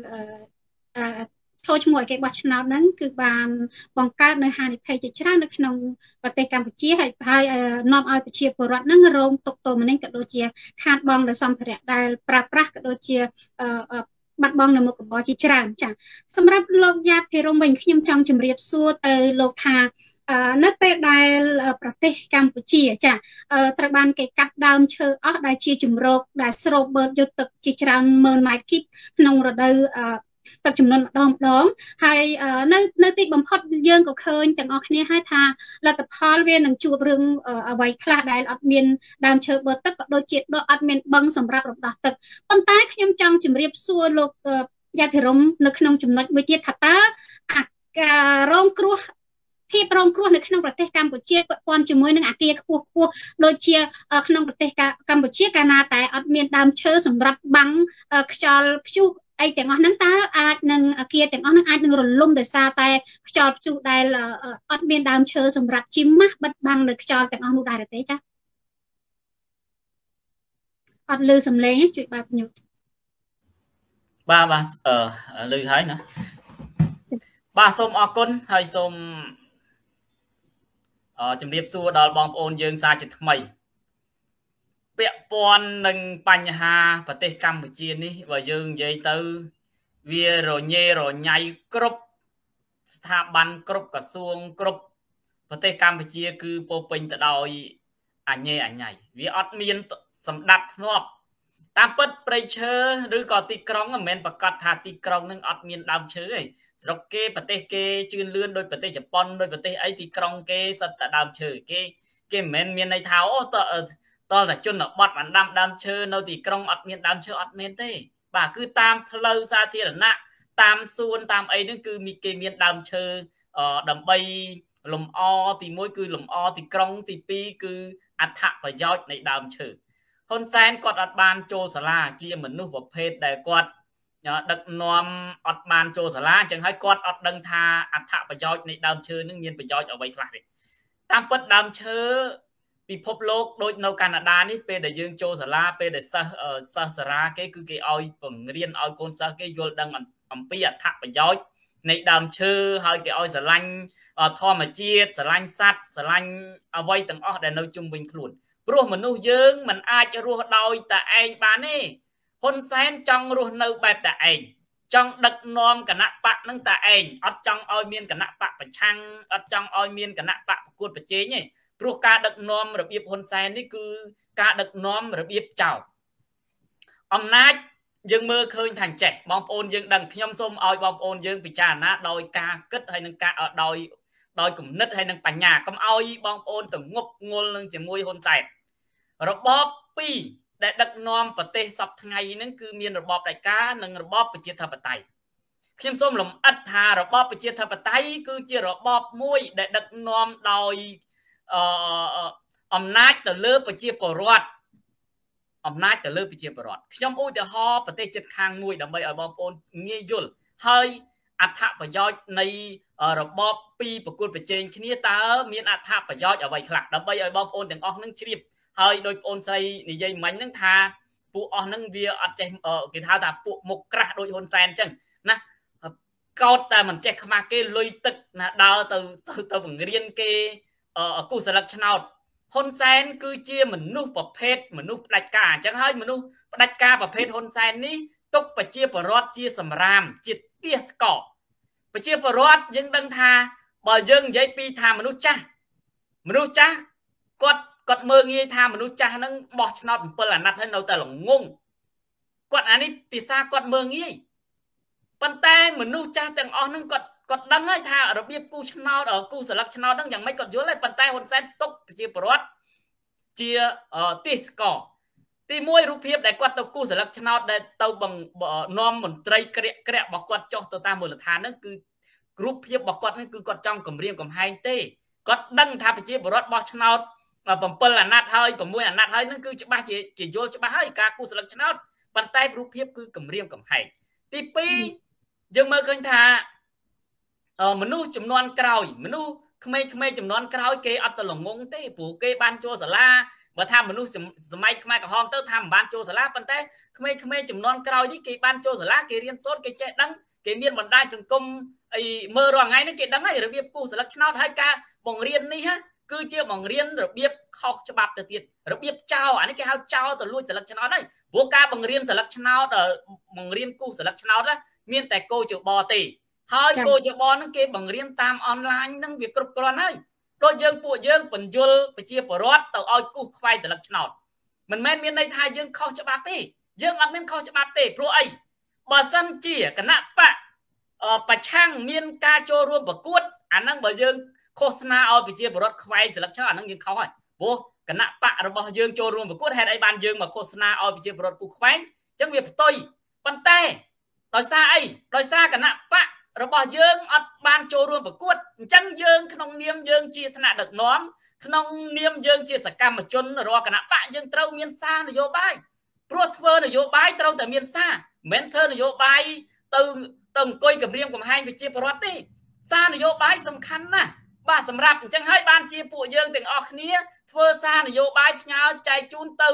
S1: ចូលឈ្មោះឲ្យគេបោះឆ្នោតហ្នឹងគឺបានបង្កើតនៅហានិភ័យជាច្រើននៅក្នុងប្រទេសកម្ពុជាហើយហើយនាំឲ្យប្រជាពលរដ្ឋហ្នឹងរងទុកទោសមនិញក៏ដូចជា ខាតបង់នៅសម្ភារៈដែលប្រើប្រាស់ក៏ដូចជាបាត់បង់នៅមុខរបរជាច្រើនចា៎សម្រាប់លោកយ៉ាតភិរមវិញខ្ញុំចង់ជម្រាបសួរទៅលោកថានៅពេលដែលប្រទេសកម្ពុជាចាត្រូវបានគេកាប់ដើមឈើអស់ដែលជាជំរកដែលស្រូបបឺតយកទឹកជាច្រើនម៉ឺនម៉ែត្រគីបក្នុងរដូវ ទឹកចំនួនម្ដងម្ដងហើយនៅនៅទីបំផុតយើងក៏ឃើញទាំងអស់គ្នាហើយថាលទ្ធផលវានឹងជួបរឿងអ្វីខ្លះដែលអត់មានដើមឈើបឺតទឹកក៏ដូចជាដកអត់មានបឹងសម្រាប់រំដោះទឹកប៉ុន្តែខ្ញុំចង់ជម្រាបសួរលោកយ៉ាភិរមនៅក្នុងចំណុចមួយទៀតថាតើអាការរងគ្រោះភាពរងគ្រោះនៅក្នុងប្រទេសកម្ពុជាពាក់ព័ន្ធជាមួយនឹងអាគារខ្ពស់ខ្ពស់ដូចជាក្នុងប្រទេសកម្ពុជាកាលណាតែអត់មានដើមឈើសម្រាប់បាំងខ្យល់ព្យុះ អីទាំងអស់ហ្នឹងតើអាចនឹងអាគារទាំងអស់ហ្នឹងអាចនឹងរលំដោយសារតែខ្យល់ព្យុះដែលអត់មានដើមឈើសម្រាប់ជីម៉ាស់បិទបាំងនៅខ្យល់ទាំងអស់នោះដែរទេចាអត់លឺសំឡេងជួយបើកញូត
S2: បាទបាទអឺលឺហើយណាបាទសូមអរគុណហើយសូមជំរាបសួរដល់បងប្អូនយើងសាជាថ្មី ពាក់ព័ន្ធនឹងបញ្ហាប្រទេសកម្ពុជានេះបើយើងនិយាយទៅ វារញ៉េរញ៉ៃគ្រប់ស្ថាប័នគ្រប់ក្រសួងគ្រប់ប្រទេសកម្ពុជា គឺពោពេញទៅដោយអញ្ញេអញ្ញៃវាអត់មានសម្ដាប់ធ្នាប់តាមពិតព្រៃឈើឬក៏ទីក្រុងមិនមែនប្រកាសថាទីក្រុងនឹងអត់មានដើមឈើទេស្រុកគេប្រទេសគេជឿនលឿនដោយប្រទេសជប៉ុនដោយប្រទេសអីទីក្រុងគេសិតតែដើមឈើគេគេមិនមែនមានន័យថាអូ តតតែជនបទបានដាំដើមឈើនៅទីក្រុងអត់មានដើមឈើអត់មានទេ បាទគឺតាមផ្លូវសាធារណៈតាមសួនតាមអីហ្នឹងគឺមានគេមានដើមឈើដើម្បីលំអទី1គឺលំអទីក្រុងទី2គឺអត្ថប្រយោជន៍នៃដើមឈើហ៊ុនសែនគាត់អត់បានចូលសាលាជាមនុស្សប្រភេទដែលគាត់ដឹកនាំអត់បានចូលសាលាអញ្ចឹងហើយគាត់អត់ដឹងថាអត្ថប្រយោជន៍នៃដើមឈើនឹងមានប្រយោជន៍អ្វីខ្លះទេតាមពិតដើមឈើ ពិភពលោកដូចនៅកាណាដានេះពេលដែលយើងចូលសាលាពេលដែលសិស្សសិស្សសារាគេគឺគេឲ្យបង្រៀនឲ្យកូនសិស្សគេយល់ដឹងអំពីអត្ថប្រយោជន៍នៃដើមឈើហើយគេឲ្យស្រឡាញ់ធម្មជាតិស្រឡាញ់សត្វស្រឡាញ់អ្វីទាំងអស់ដែលនៅជុំវិញខ្លួនព្រោះមនុស្សយើងមិនអាចរស់ដោយតែឯងបានទេហ៊ុនសែនចង់រស់នៅបែបតែឯងចង់ដឹកនាំគណៈបកនឹងតែឯងអត់ចង់ឲ្យមានគណៈបកប្រឆាំងអត់ចង់ឲ្យមានគណៈបកប្រកួតប្រជែងទេ ព្រោះការដឹកនាំរបៀបហ៊ុនសែននេះគឺការដឹកនាំរបៀបចោលអំណាចយើងមើលឃើញថាចេះបងប្អូនយើងដឹងខ្ញុំសូមឲ្យបងប្អូនយើងពិចារណាដោយការគិតហើយនឹងការដោយដោយគំនិតហើយនឹងបញ្ញាកុំឲ្យបងប្អូនទៅងប់ងល់នឹងជាមួយហ៊ុនសែនរបប2ដែលដឹកនាំប្រទេសសពថ្ងៃហ្នឹងគឺមានរបបផ្ដាច់ការនិងរបបប្រជាធិបតេយ្យខ្ញុំសូមលំអិតថារបបប្រជាធិបតេយ្យគឺជារបបមួយដែលដឹកនាំដោយ អឺអំណាចទៅលើប្រជាពលរដ្ឋអំណាចទៅលើប្រជាពលរដ្ឋខ្ញុំឧទាហរណ៍ប្រទេសជិតខាងមួយដើម្បីឲ្យបងប្អូនងាយយល់ហើយអត្ថប្រយោជន៍នៃរបបពីប្រកួតប្រជែងគ្នាតើមានអត្ថប្រយោជន៍អ្វីខ្លះដើម្បីឲ្យបងប្អូនទាំងអស់នឹងជ្រាបហើយដោយបងអូនស្រីនិយាយមិញហ្នឹងថាពួកអស់ហ្នឹងវាអត់ចេះគេថាថាពួកមុខក្រាស់ដូចហ៊ុនសែនអញ្ចឹងណាកោតតែមិនចេះខ្មាស់គេលុយទឹកណាដើរទៅទៅទៅបង្រៀនគេ គូសលឹកឆ្នោតហ៊ុនសែនគឺជាមនុស្សប្រភេទមនុស្សផ្ដាច់ការអញ្ចឹងហើយមនុស្សផ្ដាច់ការប្រភេទហ៊ុនសែននេះទុកប្រជាពលរដ្ឋជាសម្រាមជាទៀសកប្រជាពលរដ្ឋយើងដឹងថាបើយើងនិយាយពីថាមនុស្សចាស់មនុស្សចាស់គាត់គាត់មើលងាយថាមនុស្សចាស់ហ្នឹងបោះឆ្នោត7អាណត្តិហើយនៅតែល្ងងគាត់អានេះភាសាគាត់មើលងាយប៉ុន្តែមនុស្សចាស់ទាំងអស់ហ្នឹងគាត់ គាត់ដឹងហើយថារបៀបគូឆ្នោតគូសិលឹកឆ្នោតហ្នឹងយ៉ាងម៉េចគាត់យល់ហើយប៉ុន្តែហ៊ុនសែនទុកប្រជាពលរដ្ឋជាទេសកទី1រូបភាពដែលគាត់ទៅគូសិលឹកឆ្នោតដែលទៅនាំមន្ត្រីក្រាក់ក្រាក់របស់គាត់ចុះទៅតាមមូលដ្ឋានហ្នឹងគឺរូបភាពរបស់គាត់ហ្នឹងគឺគាត់ចង់គម្រាមកំហែងទេគាត់ដឹងថាប្រជាពលរដ្ឋបោះឆ្នោត7អាណត្តិហើយ6អាណត្តិហើយនឹងគឺច្បាស់ជាជាយល់ច្បាស់ហើយការគូសស្លឹកឆ្នោតប៉ុន្តែរូបភាពគឺគម្រាមកំហែងទី2យើងមើលឃើញថា មនុស្សចំនួនក្រោយ មនុស្សក្មេងៗចំនួនក្រោយគេអត់ទៅល្ងងទេព្រោះគេបានចូលសាលាបើថាមនុស្សសម័យខ្មែរក្រហមទៅថាមិនបានចូលសាលាប៉ុន្តែក្មេងៗចំនួនក្រោយនេះគេបានចូលសាលាគេរៀនសូត្រគេចេះដឹងគេមានបណ្ដាញសង្គមអីមើលរាល់ថ្ងៃនេះគេដឹងហើយរបៀបគូសស្លឹកឆ្នោតហើយការបង្រៀននេះគឺជាបង្រៀនរបៀបខុសច្បាប់ទៅទៀតរបៀបចោលអានេះគេហៅចោលទៅលួចស្លឹកឆ្នោតហើយព្រោះការបង្រៀនស្លឹកឆ្នោតបង្រៀនគូស្លឹកឆ្នោតមានតែគោជបទេ ហើយគោជបហ្នឹងគេបង្រៀនតាមអនឡាញហ្នឹងវាគ្រប់គ្រាន់ហើយដូចយើងពួកយើងបញ្យលប្រជាពលរដ្ឋទៅឲ្យគូសខ្វែងស្លឹកឆ្នោតមិនមែនមានន័យថាយើងខុសច្បាប់ទេយើងអត់មានខុសច្បាប់ទេព្រោះអីបើសិនជាគណៈបកប្រឆាំងមានការចូលរួមប្រកួតអាហ្នឹងបើយើងឃោសនាឲ្យប្រជាពលរដ្ឋខ្វែងស្លឹកឈើអាហ្នឹងយើងខុសហើយព្រោះគណៈបករបស់យើងចូលរួមប្រកួតហេតុអីបានយើងមកឃោសនាឲ្យប្រជាពលរដ្ឋគូខ្វែងអញ្ចឹងវាផ្ទុយប៉ុន្តែដោយសារអីដោយសារគណៈបក របស់យើងអត់បានចូលរួមប្រកួតអញ្ចឹងយើងក្នុងនាមយើងជាថ្នាក់ដឹកនាំក្នុងនាមយើងជាសកម្មជនរបស់គណៈបកយើងត្រូវមានសារនយោបាយព្រោះធ្វើនយោបាយត្រូវតែមានសារមិនមែនធ្វើនយោបាយទៅទៅអង្គុយគម្រាមកំហែងប្រជាពលរដ្ឋទេសារនយោបាយសំខាន់ណាស់បាទសម្រាប់អញ្ចឹងហើយបានជាពួកយើងទាំងអស់គ្នាធ្វើសារនយោបាយផ្ញើចែកជូនទៅ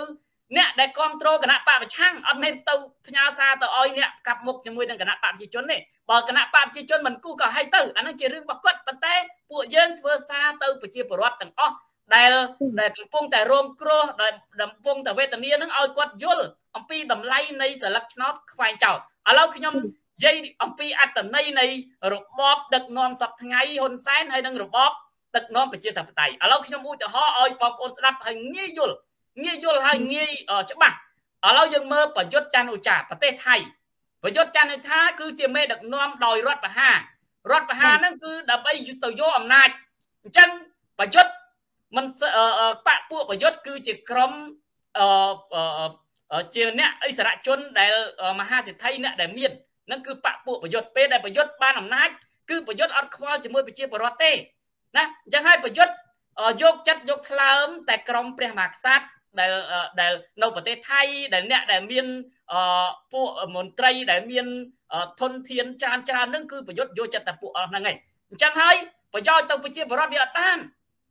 S2: អ្នកដែលគ្រប់គ្រងគណៈបកប្រឆាំងអត់មែនទៅផ្ញើសារទៅឲ្យអ្នកកាប់មុខជាមួយនឹងគណៈបកប្រជាជនទេបើគណៈបកប្រជាជនមិនគូក៏ឲ្យទៅអានឹងជារឿងរបស់គាត់ប៉ុន្តែពួកយើងធ្វើសារទៅប្រជាពលរដ្ឋទាំងអស់ដែលដែលកំពុងតែរងគ្រោះដែលកំពុងតែវេទនានឹងឲ្យគាត់យល់អំពីតម្លៃនៃសិលឹកឆ្នោតខ្វែងចោលឥឡូវខ្ញុំនិយាយអំពីអត្តន័យនៃរបបដឹកនាំសពថ្ងៃហ៊ុនសែនហើយនិងរបបដឹកនាំប្រជាធិបតេយ្យឥឡូវខ្ញុំឧទាហរណ៍ឲ្យបងប្អូនស្ដាប់ហើយងាយយល់ ងាយយល់ហើយងាយច្បាស់ឥឡូវយើងមើលប្រយុទ្ធច័ន្ទឧចាប្រទេសថៃប្រយុទ្ធច័ន្ទឧចាគឺជាមេដឹកនាំដោយរដ្ឋបហារដ្ឋបហាហ្នឹងគឺដើម្បីទៅយកអំណាចអញ្ចឹងប្រយុទ្ធមិនបកពួកប្រយុទ្ធគឺជាក្រុមអឺជាអ្នកអិសរជនដែលមហាសិទ្ធិអ្នកដែលមាននឹងគឺបកពួកប្រយុទ្ធពេលដែលប្រយុទ្ធបានអំណាចគឺប្រយុទ្ធអត់ខ្វល់ជាមួយប្រជាពលរដ្ឋទេណាអញ្ចឹងហើយប្រយុទ្ធយកចិត្តយកថ្លើមតែក្រមព្រះមហាក្សត្រ ដែលដែលនៅប្រទេសថៃដែលអ្នកដែលមានពួកមន្ត្រីដែលមានធនធានច្រើនច្រើននឹងគឺប្រយុទ្ធយកចិត្តតែពួកអស់ហ្នឹងឯងអញ្ចឹងហើយប្រយោជន៍ទៅប្រជាពលរដ្ឋវាអត់បាន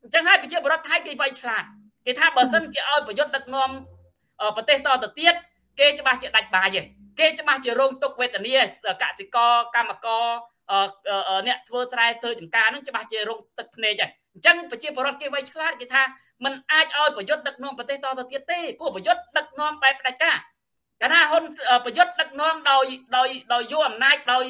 S2: អញ្ចឹងហើយប្រជាពលរដ្ឋថៃគេវាយឆ្លាតគេថាបើសិនជាឲ្យប្រយុទ្ធដឹកនាំប្រទេសតទៅទៀតគេច្បាស់ជាដាច់បាយឯងគេច្បាស់ជារងទុកវេទនាកសិករកម្មករអ្នកធ្វើស្រែធ្វើចម្ការហ្នឹងច្បាស់ជារងទឹកភ្នែកហើយ អញ្ចឹងប្រជាពលរដ្ឋគេវៃឆ្លាតគេថាมันអាចឲ្យប្រយុទ្ធដឹកនាំប្រទេសតទៅទៀតទេពួកប្រយុទ្ធដឹកនាំបែបផ្ដាច់ការកាលណាហ៊ុនប្រយុទ្ធដឹកនាំដោយដោយដោយយកអំណាចដោយ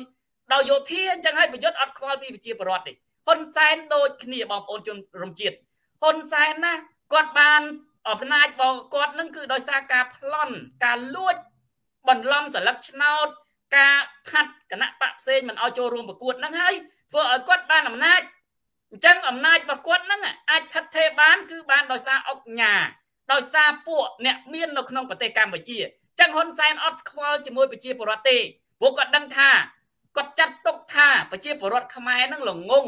S2: ដោយយោធាអញ្ចឹងហើយប្រយុទ្ធអត់ខ្វល់ពីប្រជាពលរដ្ឋទេហ៊ុនសែនដូចគ្នាបងប្អូនជនរំជាតិហ៊ុនសែនណាគាត់បានអំណាចរបស់គាត់នឹងគឺដោយសារការប្លន់ការលួចបន្លំសន្លឹកឆ្នោតការផាត់គណៈបកផ្សេងមិនឲ្យចូលរួមប្រកួតហ្នឹងហើយធ្វើឲ្យគាត់បានអំណាច អញ្ចឹងអំណាចរបស់គាត់ហ្នឹងអាចថិតថេរបាន គឺបានដោយសារអុកញ៉ាដោយសារពួកអ្នកមាននៅក្នុងប្រទេសកម្ពុជាអញ្ចឹងហ៊ុនសែនអត់ខ្វល់ជាមួយប្រជាពលរដ្ឋទេព្រោះគាត់ដឹងថាគាត់ចាត់ទុកថាប្រជាពលរដ្ឋខ្មែរហ្នឹងល្ងង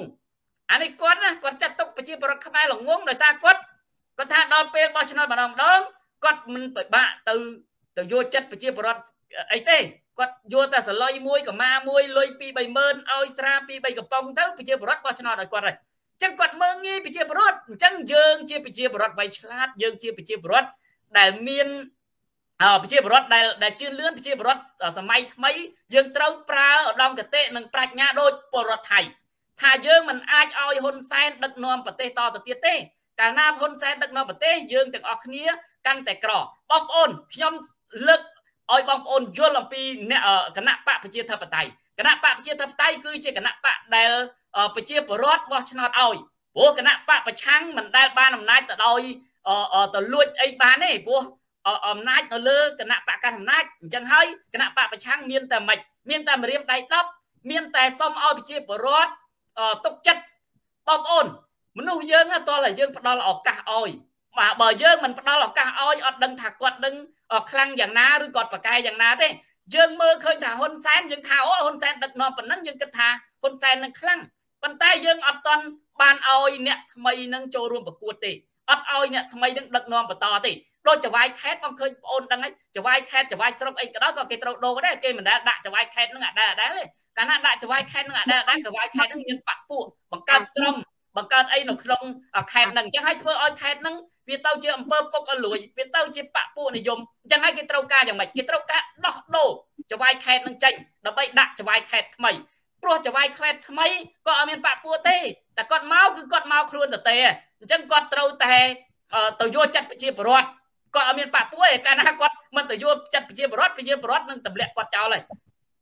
S2: អានេះគាត់ណាគាត់ចាត់ទុកប្រជាពលរដ្ឋខ្មែរល្ងងដោយសារគាត់គាត់ថាដល់ពេលបោះឆ្នោតម្ដងម្ដងគាត់មិនពិបាកទៅទៅយកចិត្តប្រជាពលរដ្ឋ អីទេគាត់យកតែសឡុយមួយកម្មាមួយលុយ2 30000ឲ្យស្រា2 3កំប៉ុងទៅប្រជាពលរដ្ឋបោះឆ្នោតឲ្យគាត់ហើយអចឹងគាត់មើងងាយប្រជាពលរដ្ឋអញ្ចឹងយើងជាប្រជាពលរដ្ឋវៃឆ្លាតយើងជាប្រជាពលរដ្ឋដែលមានប្រជាពលរដ្ឋដែលដែលជឿនលឿនប្រជាពលរដ្ឋសម័យថ្មីយើងត្រូវប្រើឧត្តមគតិនិងប្រាជ្ញាដូចពលរដ្ឋថៃថាយើងមិនអាចឲ្យហ៊ុនសែនដឹកនាំប្រទេសតទៅទៀតទេកាលណាហ៊ុនសែនដឹកនាំប្រទេសយើងទាំងអស់គ្នាកាន់តែក្របងប្អូនខ្ញុំលើក ឲ្យបងប្អូនយល់អំពីអ្នកគណៈបកប្រជាធិបតេយ្យគណៈបកប្រជាធិបតេយ្យគឺជាគណៈបកដែលប្រជាពលរដ្ឋបោះឆ្នោតឲ្យព្រោះគណៈបកប្រឆាំងមិនដែលបានអំណាចទៅដោយទៅលួចអីបានទេព្រោះអំណាចនៅលើគណៈបកកាន់អំណាចអញ្ចឹងហើយគណៈបកប្រឆាំងមានតែមិនមានតែម្រាមដៃ10មានតែសុំឲ្យប្រជាពលរដ្ឋទុកចិត្តបងប្អូនមនុស្សយើងតើតែយើងផ្ដល់ឱកាសឲ្យ បាទបើយើងមិនផ្ដល់ឱកាសឲ្យអត់ដឹងថាគាត់ដឹងខ្លាំងយ៉ាងណាឬគាត់ប្រកែយ៉ាងណាទេយើងមើលឃើញថាហ៊ុនសែនយើងថាអូហ៊ុនសែនដឹកនាំប៉ុណ្ណឹងយើងគិតថាហ៊ុនសែននឹងខ្លាំងប៉ុន្តែយើងអត់តន់បានឲ្យអ្នកថ្មីនឹងចូលរួមប្រកួតទេអត់ឲ្យអ្នកថ្មីនឹងដឹកនាំបន្តទេដូចចវាយខេតបងឃើញបងអូនដឹងហើយចវាយខេតចវាយស្រុកអីក៏ដោយក៏គេត្រូវដូរដែរគេមិនដែលដាក់ចវាយខេតនឹងអាដែរអាដែរទេកាលណាដាក់ចវាយខេតនឹងអាដែរអាដែរចវាយខេតនឹងមានបាក់ពួកបង្កើតក្រុម បង្កើតអីនៅក្នុងខេតនឹងអញ្ចឹងហើយធ្វើឲ្យខេតនឹងវាទៅជាអំពើពុកអលួយវាទៅជាបពពួកនិយមអញ្ចឹងហើយគេត្រូវការយ៉ាងម៉េចគេត្រូវការដោះដូរចវាយខេតនឹងចេញដើម្បីដាក់ចវាយខេតថ្មីព្រោះចវាយខេតថ្មីក៏អត់មានបពពួកទេតែគាត់មកគឺគាត់មកខ្លួនទៅទេអញ្ចឹងគាត់ត្រូវតែទៅយកចិត្តប្រជាពលរដ្ឋគាត់អត់មានបពួកទេកាលណាគាត់មិនទៅយកចិត្តប្រជាពលរដ្ឋប្រជាពលរដ្ឋនឹងទម្លាក់គាត់ចោលហើយ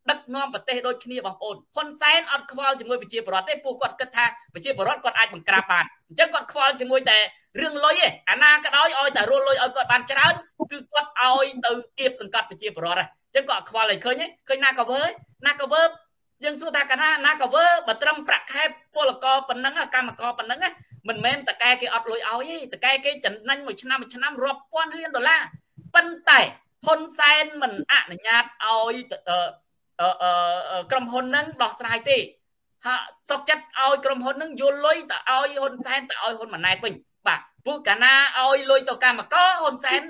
S2: ដឹកនាំប្រទេសដូចគ្នាបងប្អូនហ៊ុនសែនអត់ខ្វល់ជាមួយប្រជាពលរដ្ឋទេពួកគាត់គិតថាប្រជាពលរដ្ឋគាត់អាចបង្ក្រាបបានអញ្ចឹងគាត់ខ្វល់ជាមួយតែរឿងលុយឯអាណាក៏ដោយឲ្យតែរលុយឲ្យគាត់បានច្រើនគឺគាត់ឲ្យទៅគៀបសង្កត់ប្រជាពលរដ្ឋហ្នឹងអញ្ចឹងគាត់ខ្វល់ឲ្យឃើញឃើញណាក៏វើណាក៏វើយើងសួរថាកាលណាណាក៏វើបើត្រឹមប្រាក់ខែពលករប៉ុណ្ណឹងកម្មករប៉ុណ្ណឹងមិនមែនតកែគេអត់លុយឲ្យទេតកែគេចំណេញមួយឆ្នាំមួយឆ្នាំរាប់ពាន់លានដុល្លារប៉ុន្តែហ៊ុនសែនមិនអនុញ្ញាតឲ្យ ក្រុមហ៊ុនហ្នឹងដោះស្រាយទេហាក់សុកចិត្តឲ្យក្រុមហ៊ុនហ្នឹងយល់លុយទៅឲ្យហ៊ុនសែនទៅឲ្យហ៊ុនម៉ាណែតវិញបាទព្រោះកាលណាឲ្យលុយទៅកម្មករហ៊ុនសែន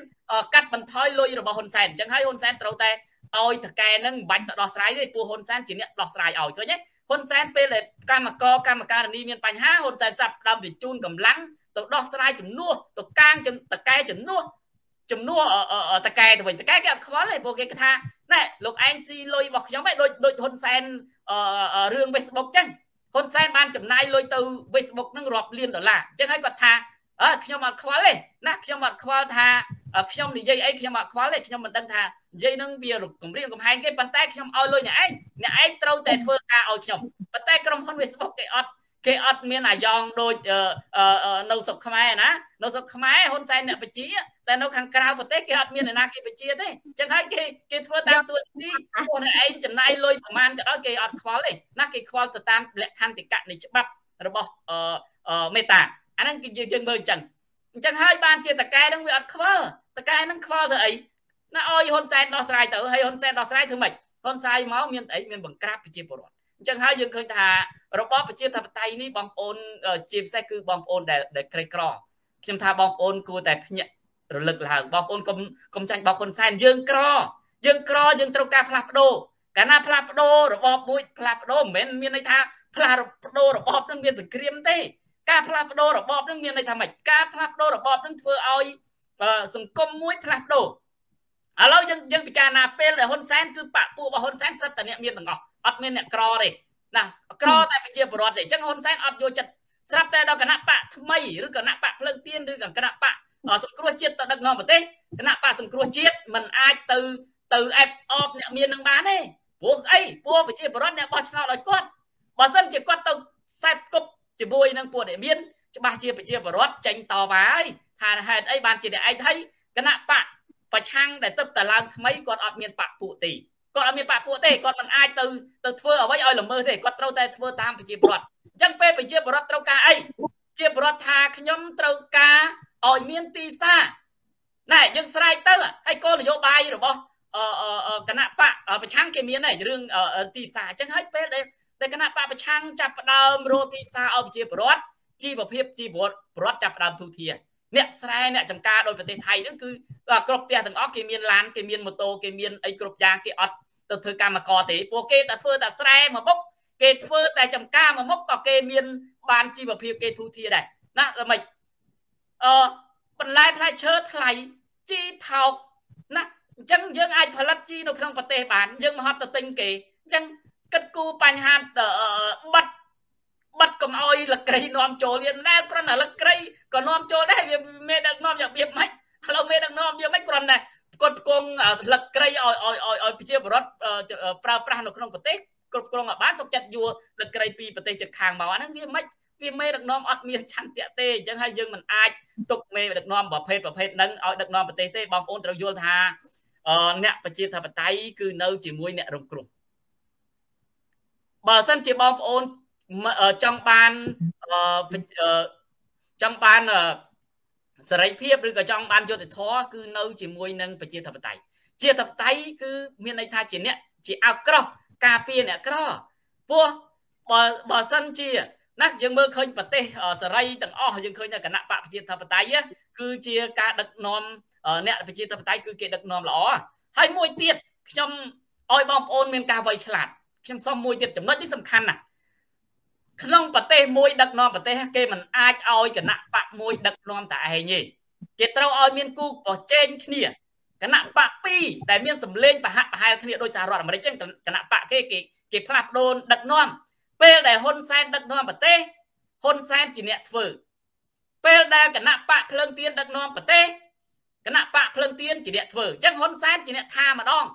S2: កាត់បន្ថយលុយរបស់ហ៊ុនសែនអញ្ចឹងហើយហ៊ុនសែនត្រូវតែឲ្យតកែហ្នឹងមិនបាច់ទៅដោះស្រាយទេព្រោះហ៊ុនសែនជាអ្នកដោះស្រាយឲ្យឃើញទេហ៊ុនសែនពេលដែលកម្មករកម្មការនីមានបញ្ហាហ៊ុនសែនចាប់ដើមបញ្ជូនកម្លាំងទៅដោះស្រាយជំនួសទៅកាងតកែជំនួស ជំនួសតកែទៅវិញតកែគេអត់ខ្វល់ទេព្រោះគេថាណែលោកឯងស៊ីលុយរបស់ខ្ញុំឯងដូចដូចហ៊ុនសែនរឿង Facebook ចឹងហ៊ុនសែនបានចំណាយលុយទៅ Facebook ហ្នឹងរាប់លានដុល្លារអញ្ចឹងហើយគាត់ថាអើខ្ញុំអត់ខ្វល់ទេណាខ្ញុំអត់ខ្វល់ថាខ្ញុំនិយាយអីខ្ញុំអត់ខ្វល់ទេខ្ញុំមិនដឹងថានិយាយនឹងវាគម្រាមកំហែងគេប៉ុន្តែខ្ញុំឲ្យលុយអ្នកឯងអ្នកឯងត្រូវតែធ្វើការឲ្យខ្ញុំប៉ុន្តែក្រុមហ៊ុន Facebook គេអត់គេអត់មានអាយ៉ងដូចនៅស្រុកខ្មែរណានៅស្រុកខ្មែរហ៊ុនសែនអ្នកបជា តែនៅខាងក្រៅប្រទេសគេអត់មានអ្នកណាគេបជាទេអញ្ចឹងហើយគេគេធ្វើតាមទួនាទីពួកឯងចំណាយលុយប្រមាណក៏ដោយគេអត់ខ្វល់ទេណាគេខ្វល់ទៅតាមលក្ខន្តិកៈនៃច្បាប់របស់មេតាអាហ្នឹងគឺយើងមើលអញ្ចឹងអញ្ចឹងហើយបានជាតកែហ្នឹងវាអត់ខ្វល់តកែហ្នឹងខ្វល់ទៅអីណាអោយហ៊ុនសែនដោះស្រាយទៅហើយហ៊ុនសែនដោះស្រាយធ្វើម៉េចហ៊ុនសែនមកមានអីមានបង្ក្រាបប្រជាពលរដ្ឋអញ្ចឹងហើយយើងឃើញថារបបប្រជាធិបតេយ្យនេះបងប្អូនជាពិសេសគឺបងប្អូនដែលដែលក្រីក្រខ្ញុំថាបងប្អូនគួរតែភ្ញាក់ រលឹកឡើងបងប្អូនកុំកុំចាញ់បោកហ៊ុនសែនយើងក្រ យើងក្រយើងត្រូវការផ្លាស់ប្ដូរកាលណាផ្លាស់ប្ដូររបបមួយផ្លាស់ប្ដូរមិនមែនមានន័យថាផ្លាស់ប្ដូររបបនឹងមានសង្គ្រាមទេការផ្លាស់ប្ដូររបបនឹងមានន័យថាម៉េចការផ្លាស់ប្ដូររបបនឹងធ្វើឲ្យសង្គមមួយផ្លាស់ប្ដូរឥឡូវយើងយើងពិចារណាពេលដែលហ៊ុនសែនគឺបពពួករបស់ហ៊ុនសែនសិតតែអ្នកមានទាំងអស់អត់មានអ្នកក្រទេណាក្រតែប្រជាពលរដ្ឋទេអញ្ចឹងហ៊ុនសែនអត់យកចិត្តស្រាប់តែដល់គណៈបកថ្មីឬគណៈបកភ្លើងទៀនឬក៏គណៈបក សង្គ្រោះជាតិទៅដឹកនាំប្រទេសគណៈបកសង្គ្រោះជាតិมันអាចទៅទៅអេបអបអ្នកមាននឹងបានទេព្រោះអីព្រោះប្រជាពលរដ្ឋអ្នកបោះឆ្នោតឲ្យគាត់បើសិនជាគាត់ទៅខ្សែគប់ជាមួយនឹងពួកអ្នកមានច្បាស់ជាប្រជាពលរដ្ឋចេញតវ៉ាហើយថាហេតុអីបានជាអ្នកឯងថៃគណៈបកប្រឆាំងដែលទៅតឡើងថ្មីគាត់អត់មានបកពួកទេគាត់អត់មានបកពួកទេគាត់មិនអាចទៅទៅធ្វើអ្វីឲ្យល្មើសទេគាត់ត្រូវតែធ្វើតាមប្រជាពលរដ្ឋអញ្ចឹងពេលប្រជាពលរដ្ឋត្រូវការអីជាពលរដ្ឋថាខ្ញុំត្រូវការ ឲ្យមានទីផ្សារណែយើងស្រែកទៅហើយគោលនយោបាយរបស់គណៈបកប្រឆាំងគេមានហើយរឿងទីផ្សារអញ្ចឹងហើយពេលដែលគណៈបកប្រឆាំងចាប់ផ្ដើមរកទីផ្សារឲ្យប្រជាពលរដ្ឋជីវភាពជីវរដ្ឋចាប់ផ្ដើមទូធាអ្នកស្រែអ្នកចំការដោយប្រទេសថៃហ្នឹងគឺគ្រប់ផ្ទះទាំងអស់គេមានឡានគេមានម៉ូតូគេមានអីគ្រប់យ៉ាងគេអត់ទៅធ្វើកម្មករទេពួកគេតែធ្វើតែស្រែមួយមុខគេធ្វើតែចំការមួយមុខក៏គេមានបានជីវភាពគេទូធាដែរណាល្មិច អឺបន្លែផ្លែឈើថ្លៃជីថោកណាអញ្ចឹងយើងអាចផលិតជីនៅក្នុងប្រទេសបានយើងមកហត់ទៅទិញគេអញ្ចឹងគិតគូរបញ្ហាបិទបិទកុំអោយលក្រីនាំចូលវាមិនដែលគ្រាន់តែលក្រីក៏នាំចូលដែរវាមេដឹកនាំរបៀបម៉េចឥឡូវមេដឹកនាំវាមិនគ្រាន់តែគាត់ផ្គង់លក្រីឲ្យឲ្យឲ្យឲ្យប្រជាពលរដ្ឋប្រើប្រាស់នៅក្នុងប្រទេសគ្រប់គ្រងឲ្យបានសុខចិត្តយួរលក្រីពីប្រទេសជិតខាងមកអាហ្នឹងវាមិន វាមេដឹកនាំអត់មានឆន្ទៈទេអញ្ចឹងហើយយើងមិនអាចទុកមេដឹកនាំប្រភេទប្រភេទហ្នឹងឲ្យដឹកនាំប្រទេសទេបងប្អូនត្រូវយល់ថាអ្នកប្រជាធិបតេយ្យគឺនៅជាមួយអ្នករងគ្រោះបើសិនជាបងប្អូនចង់បានចង់បានសេរីភាពឬក៏ចង់បានយុត្តិធម៌គឺនៅជាមួយនឹងប្រជាធិបតេយ្យជាធិបតេយ្យគឺមានន័យថាជាអ្នកជាអក្រោះការពារអ្នកក្រព្រោះបើបើសិនជា ណាយើងមើលឃើញប្រទេសសេរីទាំងអស់យើងឃើញថាគណៈបកប្រជាធិបតេយ្យគឺជាការដឹកនាំអ្នកប្រជាធិបតេយ្យគឺគេដឹកនាំល្អហើយមួយទៀតខ្ញុំឲ្យបងប្អូនមានការវៃឆ្លាតខ្ញុំសុំមួយទៀតចំណុចនេះសំខាន់ណាស់ក្នុងប្រទេសមួយដឹកនាំប្រទេសគេមិនអាចឲ្យគណៈបកមួយដឹកនាំតែឯងទេគេត្រូវឲ្យមានគូប្រជែងគ្នាគណៈបក2ដែលមានសម្លេងប្រហាក់ប្រហែលគ្នាដោយសហរដ្ឋអាមេរិកចឹងគណៈបកគេគេគេផ្លាស់ប្ដូរដឹកនាំ ពេលដែលហ៊ុនសែនដឹកនាំប្រទេសហ៊ុនសែនជាអ្នកធ្វើពេលដែលគណៈបកភ្លើងទៀនដឹកនាំប្រទេសគណៈបកភ្លើងទៀនជាអ្នកធ្វើអញ្ចឹងហ៊ុនសែនជាអ្នកថាម្ដង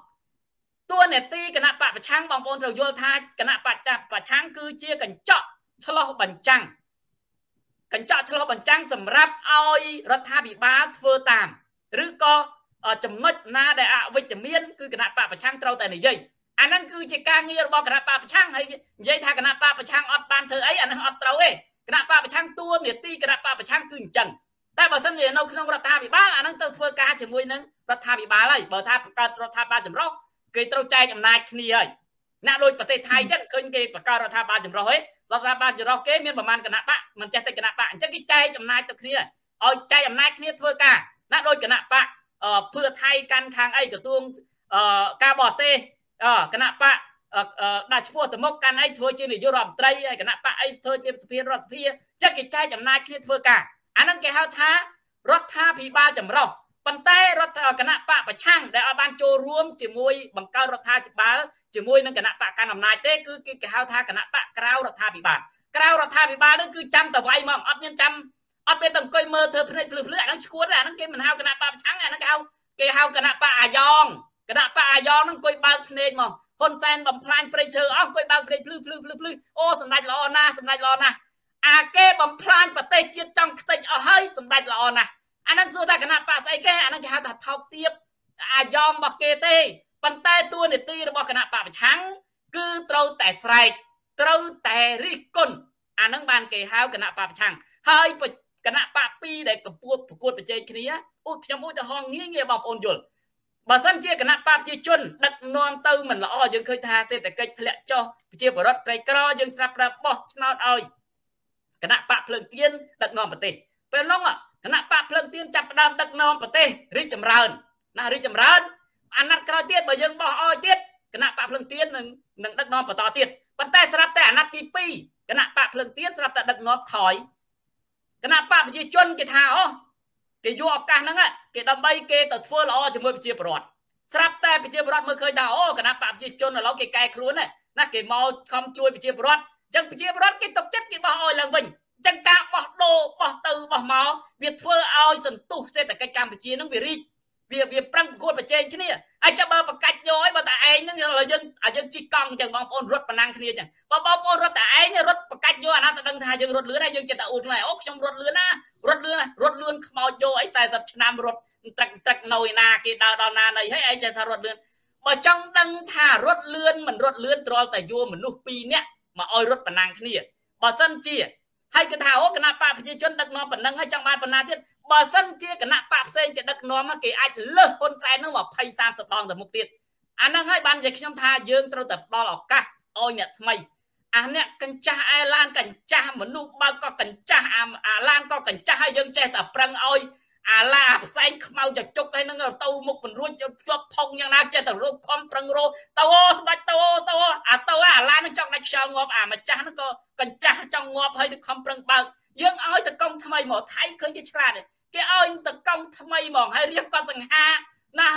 S2: តួនាទីគណៈបកប្រឆាំងបងប្អូនត្រូវយល់ថាគណៈបកប្រឆាំងគឺជាកញ្ចក់ឆ្លោះបញ្ចាំងកញ្ចក់ឆ្លោះបញ្ចាំងសម្រាប់ឲ្យរដ្ឋាភិបាលធ្វើតាម ឬក៏ចំណុចណាដែលអវិជ្ជមានគឺគណៈបកប្រឆាំងត្រូវតែនិយាយ អាហ្នឹងគឺជាការងាររបស់គណៈបកប្រឆាំងហើយនិយាយថាគណៈបកប្រឆាំងអត់បានធ្វើអីអាហ្នឹងអត់ត្រូវទេគណៈបកប្រឆាំងតួនាទីគណៈបកប្រឆាំងគឺអញ្ចឹងតែបើសិនជានៅក្នុងរដ្ឋាភិបាលអាហ្នឹងទៅធ្វើការជាមួយនឹងរដ្ឋាភិបាលហើយបើថាបង្កើតរដ្ឋាភិបាលចម្រុះគេត្រូវចែកអំណាចគ្នាហើយណាដូចប្រទេសថៃអញ្ចឹងឃើញគេបង្កើតរដ្ឋាភិបាលចម្រុះហីរដ្ឋាភិបាលចម្រុះគេមានប្រមាណគណៈបកមិនចេះតែគណៈបកអញ្ចឹងគេចែកអំណាចទៅគ្នាឲ្យចែកអំណាចគ្នាធ្វើការណាដូចគណៈបកភឿថៃកាន់ខាងអីក្រសួងការបរទេស គណៈបកដាក់ឈ្មោះទៅមុខកាន់អីធ្វើជានាយករដ្ឋមន្ត្រីហើយគណៈបកអីធ្វើជាសភារដ្ឋសភាចឹងគេចែកអំណាចគ្នាធ្វើការអាហ្នឹងគេហៅថារដ្ឋាភិបាលចម្រុះប៉ុន្តែរដ្ឋគណៈបកប្រឆាំងដែលអត់បានចូលរួមជាមួយបង្កើតរដ្ឋាភិបាលជាមួយនឹងគណៈបកកាន់អំណាចទេគឺគេគេហៅថាគណៈបកក្រៅរដ្ឋាភិបាលក្រៅរដ្ឋាភិបាលនឹងគឺចាំតវៃមកអត់មានចាំអត់មានតអង្គុយមើលធ្វើភ្នែកភ្លឺភ្លឺអាហ្នឹងឈួតអាហ្នឹងគេមិនហៅគណៈបកប្រឆាំងអាហ្នឹងគេហៅគេហៅគណៈបកអាយ៉ង គណៈបកអាយ៉ងហ្នឹងអង្គុយបើកភ្នែកមកហ៊ុនសែនបំផ្លាញព្រៃឈើអស់អង្គុយបើកភ្នែកភ្លឺភ្លឺភ្លឺភ្លឺអូសម្ដេចល្អណាស់សម្ដេចល្អណាស់អាគេបំផ្លាញប្រទេសជាតិចង់ខ្ទេចអស់ហើយសម្ដេចល្អណាស់អានឹងសួរថាគណៈបកស្អីគេអានឹងគេហៅថាថោកទាបអាយ៉ងរបស់គេទេប៉ុន្តែតួនាទីរបស់គណៈបកប្រឆាំងគឺត្រូវតែស្រែកត្រូវតែរិះគន់អានឹងបានគេហៅគណៈបកប្រឆាំងហើយគណៈបក2ដែលកំពុងប្រកួតប្រជែងគ្នាឧខ្ញុំឧទាហរណ៍ងាយងាយបងប្អូនយល់ បើសិនជាគណៈបកប្រជាជនដឹកនាំទៅមិនល្អយើងឃើញថាសេដ្ឋកិច្ចធ្លាក់ចុះប្រជាពលរដ្ឋក្រីក្រយើងស្រាប់ប្រាប់បោះឆ្នោតឲ្យគណៈបកភ្លើងទៀនដឹកនាំប្រទេសពេលនោះគណៈបកភ្លើងទៀនចាប់ផ្ដើមដឹកនាំប្រទេសរីកចម្រើនណារីកចម្រើនអាណត្តិក្រោយទៀតបើយើងបោះអោយទៀតគណៈបកភ្លើងទៀននឹងនឹងដឹកនាំបន្តទៀតប៉ុន្តែស្រាប់តែអាណត្តិទី2គណៈបកភ្លើងទៀនស្រាប់តែដឹកនាំថយគណៈបកប្រជាជនគេថាអូ គេយកឱកាសហ្នឹងគេដើម្បីគេទៅធ្វើល្អជាមួយប្រជាពលរដ្ឋស្រាប់តែប្រជាពលរដ្ឋមើលឃើញថាអូគណៈបកប្រជាជនឥឡូវគេកែខ្លួនណាគេមកខំជួយប្រជាពលរដ្ឋអញ្ចឹងប្រជាពលរដ្ឋគេទុកចិត្តគេបោះអោយឡើងវិញចឹងការបោះដូរបោះទៅបោះមកវាធ្វើឲ្យសន្ទុះសេដ្ឋកិច្ចកម្ពុជានឹងវារីក វាវាប្រឹងប្រកួតប្រជែងគ្នាអាចចាំបើបកាច់យកឲ្យបើតែឯងហ្នឹងយើងយើងជីកង់ចឹងបងប្អូនរត់ប៉ុណ្ណឹងគ្នាចឹងបើបងប្អូនរត់តែឯងរត់បកាច់យកអាណាទៅដឹងថាយើងរត់លឿនហើយយើងចិត្តតែអួតខ្លួនឯងអូខ្ញុំរត់លឿនណារត់លឿនរត់លឿនខ្មោចយកអី40ឆ្នាំរត់ត្រឹកត្រឹកនៅឯណាគេដើរដល់ណាណីហើយឯងចេះថារត់លឿនបើចង់ដឹងថារត់លឿនមិនរត់លឿនទ្រាល់តែយកមនុស្ស2នាក់មកឲ្យរត់ប៉ុណ្ណឹងគ្នាបើសិនជា ហើយគេថាអូគណៈបកប្រជាជនដឹកនាំប៉ុណ្ណឹងហើយចង់បានប៉ុណ្ណាទៀតបើសិនជាគណៈបកផ្សេងគេដឹកនាំគេអាចលើសហ៊ុនសែននឹង20 30ដងទៅមុខទៀតអាហ្នឹងហើយបាននិយាយខ្ញុំថាយើងត្រូវតែផ្ដល់ឱកាសឲ្យអ្នកថ្មីអាអ្នកកញ្ចាស់អែឡានកញ្ចាស់មនុស្សបើកក៏កញ្ចាស់អាឡានក៏កញ្ចាស់ហើយយើងចេះតែប្រឹងឲ្យ អាឡាផ្សែងខ្មៅចចុកហើយនឹងទៅមុខមិនរួចជាប់ផុងយ៉ាងណាចេះតែរោគខំប្រឹងរោទៅអូស្បាច់ទៅអូទៅអាទៅអាឡានឹងចង់ដាច់ខ្យល់ងាប់អាម្ចាស់ហ្នឹងក៏កញ្ចាស់ចង់ងាប់ហើយទៅខំប្រឹងបើកយើងឲ្យតកង់ថ្មីមកថៃឃើញគេឆ្លាតគេឲ្យតកង់ថ្មីហ្មងហើយរៀបគាត់សង្ហាណា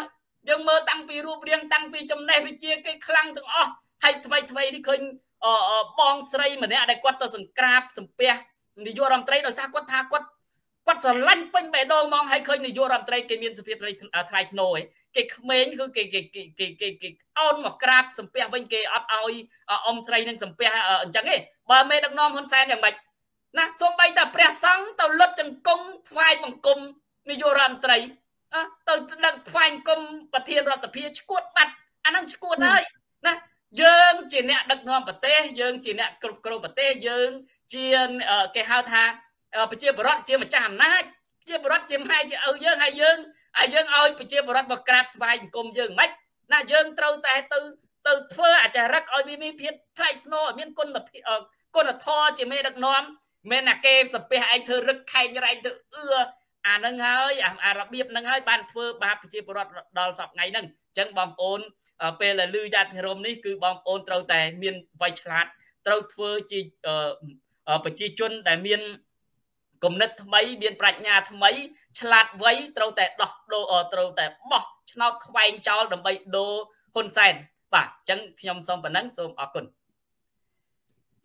S2: យើងមើលតាំងពីរូបរាងតាំងពីចំណេះវិជ្ជាគេខ្លាំងទាំងអស់ហើយថ្មីថ្មីនេះឃើញបងស្រីម្នាក់ដែលគាត់ទៅសង្ក្រាបសំពះនាយករដ្ឋមន្ត្រីដោយសារគាត់ថាគាត់ គាត់ស្រឡាញ់ពេញបេះដូងមកហើយឃើញនាយករដ្ឋមន្ត្រីគេមានសភាពថ្លៃថ្លៃធ្នូឯងគេក្មេងគឺគេគេគេគេគេអោនមកក្រាបសំពះវិញគេអត់ឲ្យអ៊ំស្រីនឹងសំពះអញ្ចឹងទេបើមេដឹកនាំហ៊ុនសែនយ៉ាងម៉េចណាសូម្បីតែព្រះសង្ឃទៅលុតចង្គង់ថ្វាយបង្គំនាយករដ្ឋមន្ត្រីទៅដឹកថ្វាយបង្គំប្រធានរដ្ឋសភាឈួតបាត់អាហ្នឹងឈួតហើយណាយើងជាអ្នកដឹកនាំប្រទេសយើងជាអ្នកគ្រប់គ្រងប្រទេសយើងជាគេហៅថា ប្រជាពលរដ្ឋជាម្ចាស់អំណាចជាពលរដ្ឋជាម៉ែជាឪយើងហើយយើងហើយយើងឲ្យប្រជាពលរដ្ឋមកក្រាបស្វាយអង្គមយើងមិនណាយើងត្រូវតែទៅទៅធ្វើអចរិកឲ្យវាមានភាពថ្លៃថ្នូរឲ្យមានគុណភាពគុណធម៌ជាមេដឹកនាំមិនណាគេសពះឯងធ្វើរឹកខែងរែងទៅអឺអានឹងហើយអារបៀបនឹងហើយបានធ្វើបាបប្រជាពលរដ្ឋដល់សប្ថ្ងៃហ្នឹងអញ្ចឹងបងប្អូនពេលដែលលឺយ៉ាតភិរមនេះគឺបងប្អូនត្រូវតែមានវ័យឆ្លាតត្រូវធ្វើជាប្រជាជនដែលមាន គំនិតថ្មីមានប្រាជ្ញាថ្មីឆ្លាតវៃត្រូវតែដោះដូរត្រូវតែបោះឆ្នោតខ្វែងចោលដើម្បីដូរហ៊ុនសែនបាទអញ្ចឹងខ្ញុំសូមប៉ុណ្ណឹងសូមអរគុណ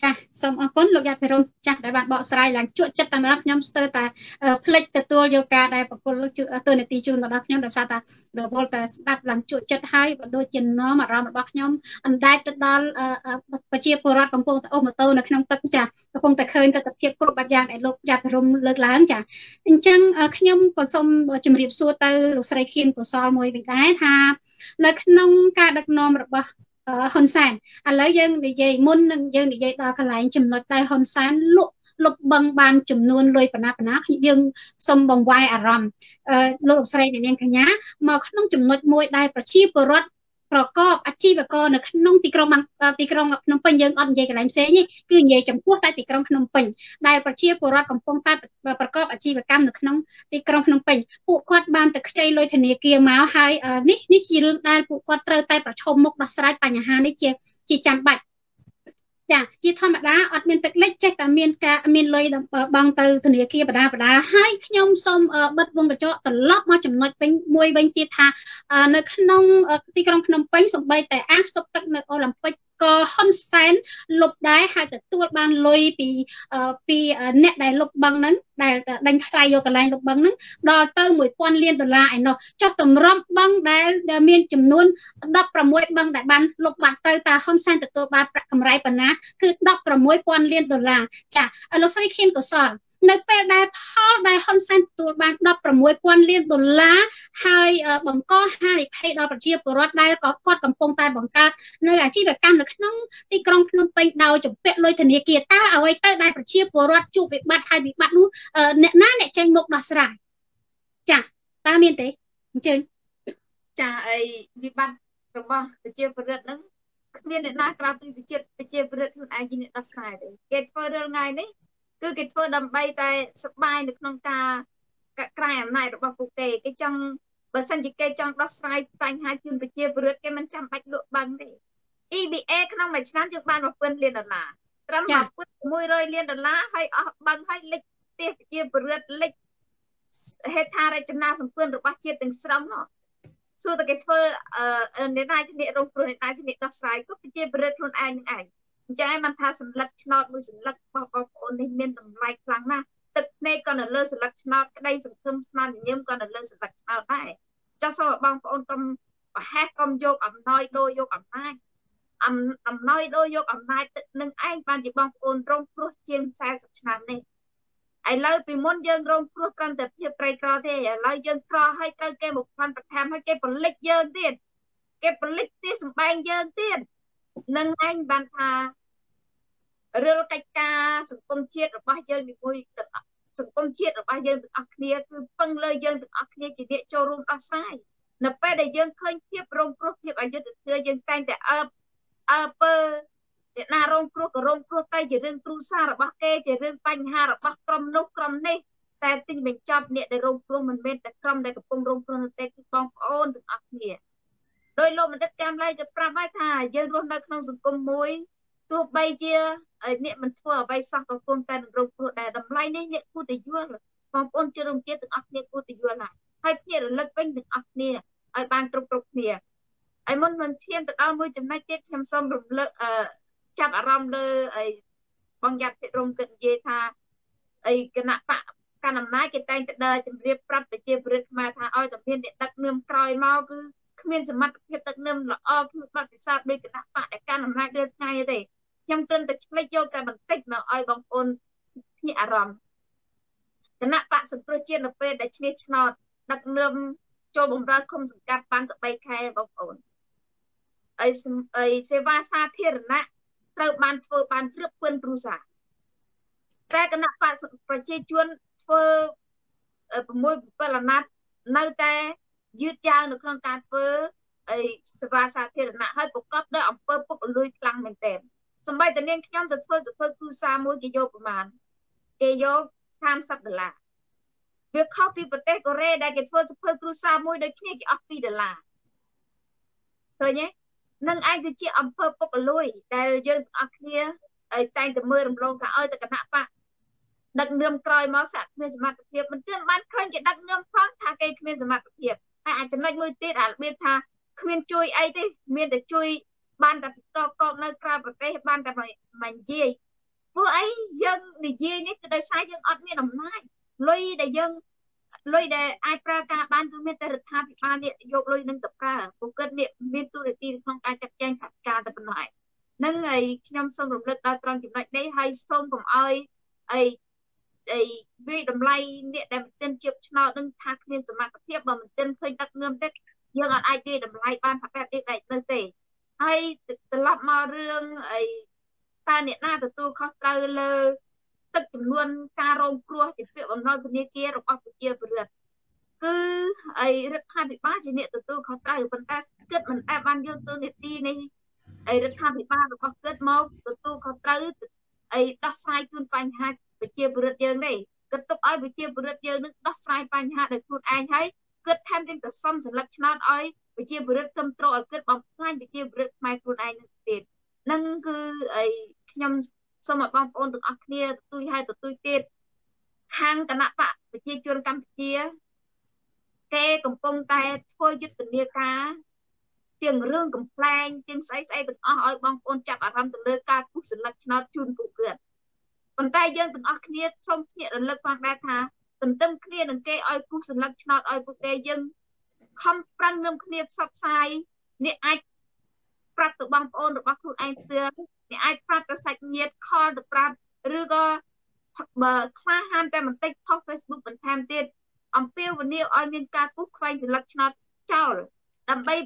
S1: ចាសសូមអរគុណលោកយ៉ាភិរមចាស់ដែលបានបកស្រាយឡើងជក់ចិត្តតាមរាប់ខ្ញុំស្ទើរតែផ្លេចទទួលយកការដែលប្រគល់ទៅនីតិជូនមកដល់ខ្ញុំដោយសារតែរវល់តែស្ដាប់ឡើងជក់ចិត្តហើយក៏ដូចជានាំអារម្មណ៍របស់ខ្ញុំអណ្ដែតទៅដល់ប្រជាពលរដ្ឋកំពុងតែអូសម៉ូតូនៅក្នុងទឹកចាកំពុងតែឃើញទស្សនវិជ្ជាគ្រប់បែបយ៉ាងដែលលោកយ៉ាភិរមលើកឡើងចាអញ្ចឹងខ្ញុំក៏សូមជម្រាបសួរទៅលោកស្រីខៀនកុសលមួយវិញដែរថានៅក្នុងការដឹកនាំរបស់ ហ៊ុនសែនឥឡូវយើងនិយាយមុននឹងយើងនិយាយដល់កន្លែងចំណុចតែហ៊ុនសែនលក់លុបបឹងបានចំនួនលុយបណ្ណាបណ្ណាយើងសូមបង្វាយអារម្មណ៍លោកស្រីនាងកញ្ញាមកក្នុងចំណុចមួយដែលប្រជាពលរដ្ឋ ប្រកបអាជីវករនៅក្នុងទីក្រុងទីក្រុងភ្នំពេញយើងអត់និយាយកន្លែងផ្សេងទេគឺនិយាយចំពោះតែទីក្រុងភ្នំពេញដែលប្រជាពលរដ្ឋកំពុងតែប្រកបអាជីវកម្មនៅក្នុងទីក្រុងភ្នំពេញពួកគាត់បានទៅខ្ចីលុយធនាគារមកហើយនេះនេះជារឿងដែលពួកគាត់ត្រូវតែប្រឈមមុខដោះស្រាយបញ្ហានេះជាជាចាំបាច់ ចាជាធម្មតាអត់មានទឹកលិចចេះតែមានការមានលុយបង់ទៅធនាគារបដាបដាហើយខ្ញុំសូមបិទវងកញ្ចក់ត្រឡប់មកចំណុចវិញមួយវិញទៀតថានៅក្នុងទីក្រុងភ្នំពេញសំបីតែអាងស្តុកទឹកនៅអូឡ িম্প ិក ក៏ហ៊ុនសែនលុបដែរហើយទទួលបានលុយពីពីអ្នកដែលលុបបឹងហ្នឹងដែលដេញថ្លៃយកកន្លែងលុបបឹងហ្នឹងដល់ទៅ1000លានដុល្លារឯណោះចុះតម្រុំបឹងដែលមានចំនួន16បឹងដែលបានលុបបាត់ទៅតើហ៊ុនសែនទទួលបានប្រាក់កម្រៃប៉ុណ្ណាគឺ16000លានដុល្លារចាលោកស្រីខៀនកុសល នៅពេលដែលផលដែលហ៊ុនសែនទទួលបាន16000លានដុល្លារហើយបង្កហានិភ័យដល់ប្រជាពលរដ្ឋដែលក៏គាត់កំពុងតែបង្កើតនៅអាជីវកម្មនៅក្នុងទីក្រុងភ្នំពេញដោយជំពាក់លុយធនាគារតើអ្វីទៅដែលប្រជាពលរដ្ឋជួបវិបត្តិហើយវិបត្តិនោះអ្នកណាអ្នកចេញមុខដោះស្រាយចាតើមានទេអញ្ជើញ
S3: ចាអីវិបត្តិរបស់ប្រជាពលរដ្ឋហ្នឹងគ្មានអ្នកណាក្រៅពីប្រជាប្រជាពលរដ្ឋខ្លួនឯងជាអ្នកដោះស្រាយទេគេធ្វើរឿងថ្ងៃនេះ គឺគេធ្វើដើម្បីតែសបាយនៅក្នុងការក្រែអំណាចរបស់ពួកគេគេចង់បើសិនជាគេចង់ដោះស្រាយបញ្ហាជូនប្រជាពលរដ្ឋគេមិនចាំបាច់លក់បឹងទេ EBA ក្នុងមួយឆ្នាំយើងបាន1000លានដុល្លារត្រឹម1100លានដុល្លារហើយអស់បឹងហើយលិចផ្ទះប្រជាពលរដ្ឋលិចហេដ្ឋារចនាសម្ព័ន្ធរបស់ជាតិទាំងស្រុងនោះសួរតែគេធ្វើអឺអ្នកណាជាអ្នករងគ្រោះអ្នកណាជាអ្នកដោះស្រាយក៏ប្រជាពលរដ្ឋខ្លួនឯងនឹងឯង អញ្ចឹងឯងមិនថាសញ្ញាឆ្នោតមួយសញ្ញារបស់បងប្អូននេះមានតម្លៃខ្លាំងណាស់ទឹកភ្នែកក៏នៅលើសញ្ញាឆ្នោតក្តីសង្គមស្នាមញញឹមក៏នៅលើសញ្ញាឆ្នោតដែរចុះសូមបងប្អូនកុំប្រហែសកុំយកអំណោយដូរយកអំណាចអំអំណោយដូរយកអំណាចទឹកនឹងឯងបានជាបងប្អូនរងគ្រោះជាង40ឆ្នាំនេះឥឡូវពីមុនយើងរងគ្រោះត្រឹមតែភាពក្រីក្រទេឥឡូវយើងក្រហើយត្រូវគេមកផាន់ប្រខាំហើយគេបលិចយើងទៀតគេបលិចទីសម្បែងយើងទៀត នឹងឯងបានថារិលកិច្ចការសង្គមជាតិរបស់យើងនីមួយទាំងសង្គមជាតិរបស់យើងទាំងអស់គ្នាគឺពឹងលើយើងទាំងអស់គ្នាជាអ្នកចូលរួមដោះស្រាយនៅពេលដែលយើងឃើញភាពរងគ្រោះភាពអយុត្តិធម៌យើងតែងតែអើបអើពើអ្នកណារងគ្រោះក៏រងគ្រោះតែជារឿងគ្រួសាររបស់គេជារឿងបញ្ហារបស់ក្រុមនោះក្រុមនេះតែទិញបញ្ចប់អ្នកដែលរងគ្រោះមិនមែនតែក្រុមដែលកំពុងរងគ្រោះនោះទេគឺបងប្អូនទាំងអស់គ្នា ដោយលោកបណ្ឌិតកាមឡៃក៏ប្រាប់ហើយថាយើងរស់នៅក្នុងសង្គមមួយទោះបីជាអ្នកមិនធ្វើអ្វីសោះក៏គង់តែនឹងរងគ្រោះដែរតម្លៃនេះអ្នកគួរតែយល់បងប្អូនជនរួមជាតិទាំងអស់គ្នាគួរតែយល់ហើយហើយភ្នាក់រលឹកវិញទាំងអស់គ្នាឲ្យបានគ្រប់គ្រប់គ្នាហើយមុនមិនឈានទៅដល់មួយចំណុចទៀតខ្ញុំសូមរំលឹកអឺចាប់អារម្មណ៍លើអីបងយ៉ាត់ភិរមគិតនិយាយថាអីគណៈបកកណ្ដាលអំណាចគេតែងតែដើរជម្រាបប្រាប់ប្រជាពលរដ្ឋខ្មែរថាឲ្យតែមានអ្នកដឹកនាំក្រោយមកគឺ គ្មានសមត្ថភាពដឹកនាំល្អគ្មានបទពិសោធន៍ដោយគណៈបកដែលកាន់អំណាចរាល់ថ្ងៃទេខ្ញុំត្រឹមតែឆ្លេចយកតែបន្តិចមកឲ្យបងប្អូនភ្ញាក់អារម្មណ៍គណៈបកសង្គ្រោះជាតិនៅពេលដែលឈ្នះឆ្នោតដឹកនាំចូលបម្រើគុំសង្កាត់បានទៅ3ខែបងប្អូនអីអីសេវាសាធារណៈត្រូវបានធ្វើបានព្រឹបពិនគ្រួសារតែគណៈបកប្រជាជនធ្វើ6 7អាណត្តិនៅតែ យឺតយ៉ាវនៅក្នុងការធ្វើអីសេវាសាធារណៈហើយប្រកបដោយអំពើពុករលួយខ្លាំងមែនទែនសម្បីតែនាងខ្ញុំទៅធ្វើសភើគ្រូសាមួយគេយកប្រមាណគេយក30ដុល្លារវាខុសពីប្រទេសកូរ៉េដែលគេធ្វើសភើគ្រូសាមួយដូចគ្នាគេអស់2ដុល្លារឃើញទេនឹងឯងគឺជាអំពើពុករលួយដែលយើងអស់គ្នាតែងតែមើលរំលងថាឲ្យតែគណៈបកដឹកនាំក្រោយមកសាក់គ្មានសមត្ថភាពមិនទាន់បានឃើញគេដឹកនាំផងថាគេគ្មានសមត្ថភាព ហើយអាចចំណុចមួយទៀតអារបៀបថាគ្មានជួយអីទេមានតែជួយបានតែបន្តកកនៅក្រៅប្រទេសបានតែមិននិយាយព្រោះអីយើងនិយាយនេះគឺដោយសារយើងអត់មានអំណាចលុយដែលយើងលុយដែលអាចប្រើការបានគឺមានតែរដ្ឋាភិបាលនេះយកលុយនឹងទៅប្រើពួកគាត់នេះមានទូរទីក្នុងការចាត់ចែងថាការតែប៉ុណ្ណោះឯងនឹងហើយខ្ញុំសូមរំលឹកដល់ត្រង់ចំណុចនេះហើយសូមកុំអោយអី អីវាតម្លៃអ្នកដែលមិនទាន់ជាបឆ្នោតនឹងថាគ្មានសមត្ថភាពបើមិនទាន់ឃើញដឹកនាំទេយើងអាចអាចវាតម្លៃបានថាបែបនេះបែបទៅទេហើយត្រឡប់មករឿងអីតើអ្នកណាទទួលខុសត្រូវលើទឹកចំនួនការរងគ្រោះជាពាក្យបំណុលធនាគាររបស់ប្រជាពលរដ្ឋគឺអីរដ្ឋាភិបាលជាអ្នកទទួលខុសត្រូវប៉ុន្តែគិតមិនដែលបានយកទូនីតិនៃអីរដ្ឋាភិបាលរបស់គិតមកទទួលខុសត្រូវអីដោះស្រាយជូនបញ្ហា ប្រជាពលរដ្ឋយើងទេគិតទុកឲ្យប្រជាពលរដ្ឋយើងនឹងដោះស្រាយបញ្ហាដោយខ្លួនឯងហើយគិតថែមទាំងទៅសុំសញ្ញាឆ្នោតឲ្យប្រជាពលរដ្ឋគ្រប់គ្រងឲ្យគិតបំផ្លាញប្រជាពលរដ្ឋខ្មែរខ្លួនឯងនឹងទៀតនឹងគឺអីខ្ញុំសូមឲ្យបងប្អូនទាំងអស់គ្នាទទួលឲ្យទទួលទៀតខាងគណៈបកប្រជាជនកម្ពុជាគេកំពុងតែធ្វើយុទ្ធនាការទាំងរឿងកំ pl ែងទាំងស្អីស្អីទាំងអស់ឲ្យបងប្អូនចាប់អារម្មណ៍ទៅលើការគូសសញ្ញាឆ្នោតជូនពួកគាត់ ប៉ុន្តែយើងទាំងអស់គ្នាសូមភ្ញាក់រលឹកផងដែរថាទន្ទឹមគ្នានឹងគេឲ្យគូសសញ្ញាឆ្នោតឲ្យពួកគេយើងខំប្រឹងនឹងគ្នាផ្សព្វផ្សាយអ្នកអាចប្រាប់ទៅបងប្អូនរបស់ខ្លួនឯងផ្ទាល់អ្នកអាចប្រាប់ទៅសាច់ញាតិខលទៅប្រាប់ឬក៏បើក្លាហានតែបន្តិចផុស Facebook បន្ថែមទៀតអំពាវនាវឲ្យមានការគូសខ្វែងសិលឹកឆ្នោតចោលដើម្បី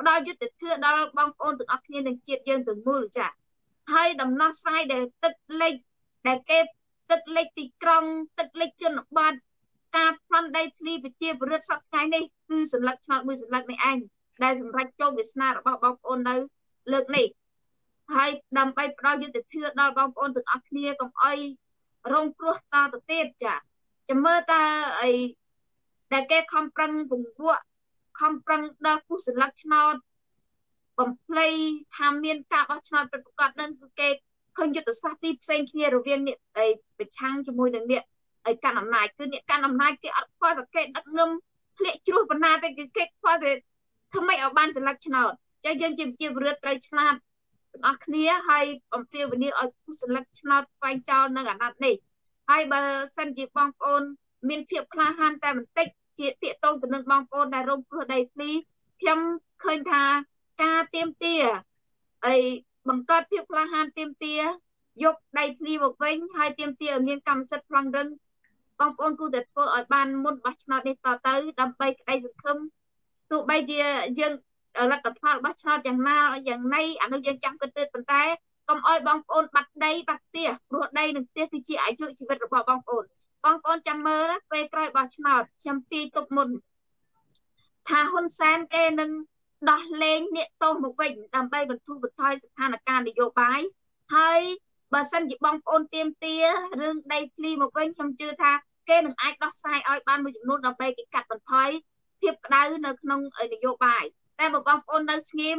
S3: ផ្ដល់យុទ្ធធឿដល់បងប្អូនទាំងអស់គ្នានឹងជាតិយើងទាំងមូលចា៎ហើយដំណោះស្រាយដែលទឹកលិច ដែលគេទឹកលិចទីក្រុងទឹកលិចជនបទការប្លន់ដីធ្លីប្រជាពលរដ្ឋសពថ្ងៃនេះគឺសន្លឹកឆ្នោតមួយសន្លឹកនេះឯងដែលសម្រាប់ចូលវាសនារបស់បងប្អូននៅលើកនេះហើយដើម្បីផ្ដល់យុទ្ធធឿដល់បងប្អូនទាំងអស់គ្នាកុំអោយរងគ្រោះតទៅទៀតចាចាំមើលតើអីដែលគេខំប្រឹងពង្វក់ខំប្រឹងដល់គូសន្លឹកឆ្នោតបំភ្លៃថាមានការបោះឆ្នោតប្រកបនឹងគឺគេ ឃើញយុទ្ធសាស្ត្រពីរផ្សេងគ្នារវាងអ្នកប្រឆាំងជាមួយនឹងអ្នកឲ្យកាន់អំណាចគឺអ្នកកាន់អំណាចគេអត់ខ្វល់តែគេដឹកនាំធ្លាក់ជ្រោះបណ្ណាតែគឺគេខ្វល់តែធ្វើម៉េចឲ្យបានចម្លាក់ឆ្នោតចាយើងជាជាវរដ្ឋត្រូវឆ្លាតទាំងអស់គ្នាហើយអំពាវនាវឲ្យគូសម្លឹកឆ្នោតស្វែងចោលនៅអាណត្តិនេះហើយបើសិនជាបងប្អូន មានភាពក្លាហានតែបន្តិចជាតាកតងទៅនឹងបងប្អូនដែលរងគ្រោះដីធ្លីខ្ញុំឃើញថាការទៀមទាអី បង្កើតភាពក្លាហានទៀមទាយកដីធ្លីមកវិញហើយទៀមទាឲ្យមានកម្មសិទ្ធិប្លង់រឹងបងប្អូនគួរតែធ្វើឲ្យបានមុនបោះឆ្នោតនេះតទៅដើម្បីក្តីសង្ឃឹមទោះបីជាយើងរដ្ឋផលរបស់ឆ្នោតយ៉ាងណាយ៉ាងណីអានោះយើងចាំគិតទៅប៉ុន្តែកុំអោយបងប្អូនបាត់ដីបាត់ផ្ទះព្រោះដីនិងផ្ទះគឺជាអាយុជីវិតរបស់បងប្អូនបងប្អូនចាំមើលពេលក្រោយបោះឆ្នោតខ្ញុំទីទុកមុនថាហ៊ុនសែនគេនឹង ដោះលែងអ្នកទោសមកវិញដើម្បីបន្ធូរបន្ថយស្ថានភាពនយោបាយហើយបើសិនជាបងប្អូនទៀមទារឿងដីធ្លីមកវិញខ្ញុំជឿថាគេនឹងអាចដោះស្រាយឲ្យបានមួយចំនួនដើម្បីគេកាត់បន្ថយភាពក្តៅនៅក្នុងនយោបាយតែបើបងប្អូននៅស្ងៀម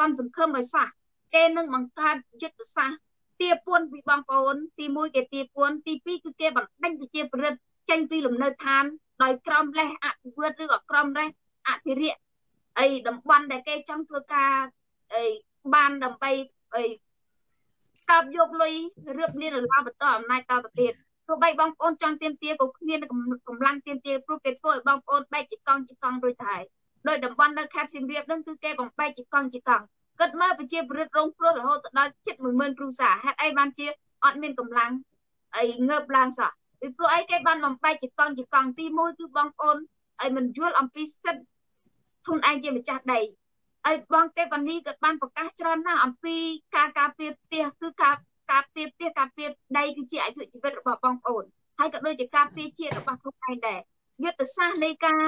S3: កុំសង្ឃឹមឲ្យសោះគេនឹងបង្កើតយុទ្ធសាស្ត្រទាពួនពីបងប្អូនទី1គេទាពួនទី2គឺគេបណ្ដេញប្រជាប្រិទ្ធចេញពីលំនៅឋានដោយក្រមលេះអភិវឌ្ឍឬក៏ក្រមលេះអភិរិយ អីតំបន់ដែលគេចង់ធ្វើការអីបានដើម្បីអីកាប់យកលុយរៀបលានរលាបន្តអំណាចតទៅទៀតទោះបីបងប្អូនចង់ទៀមទាក៏គ្មានកម្លាំងទៀមទាព្រោះគេធ្វើឲ្យបងប្អូនបែកជាកង់ជាកង់រួចទៅហើយដោយតំបន់នៅខេត្តសៀមរាបនឹងគឺគេបំបែកជាកង់ជាកង់គិតមើលប្រជាពលរដ្ឋរងគ្រោះរហូតដល់ជិត10000គ្រួសារហេតុអីបានជាអត់មានកម្លាំងអីងើបឡើងសោះពីព្រោះអីគេបានបំបែកជាកង់ជាកង់ទី1គឺបងប្អូនឲ្យមិនយល់អំពីសិទ្ធិ ខ្លួនឯងជាម្ចាស់ដីហើយបងទេវនីក៏បានប្រកាសច្រើនណាស់អំពីការការពារផ្ទះគឺការការពារផ្ទះការពារដីគឺជាអាយុជីវិតរបស់បងប្អូនហើយក៏ដូចជាការពារជាតិរបស់ខ្លួនឯងដែរយុទ្ធសាស្ត្រនៃការ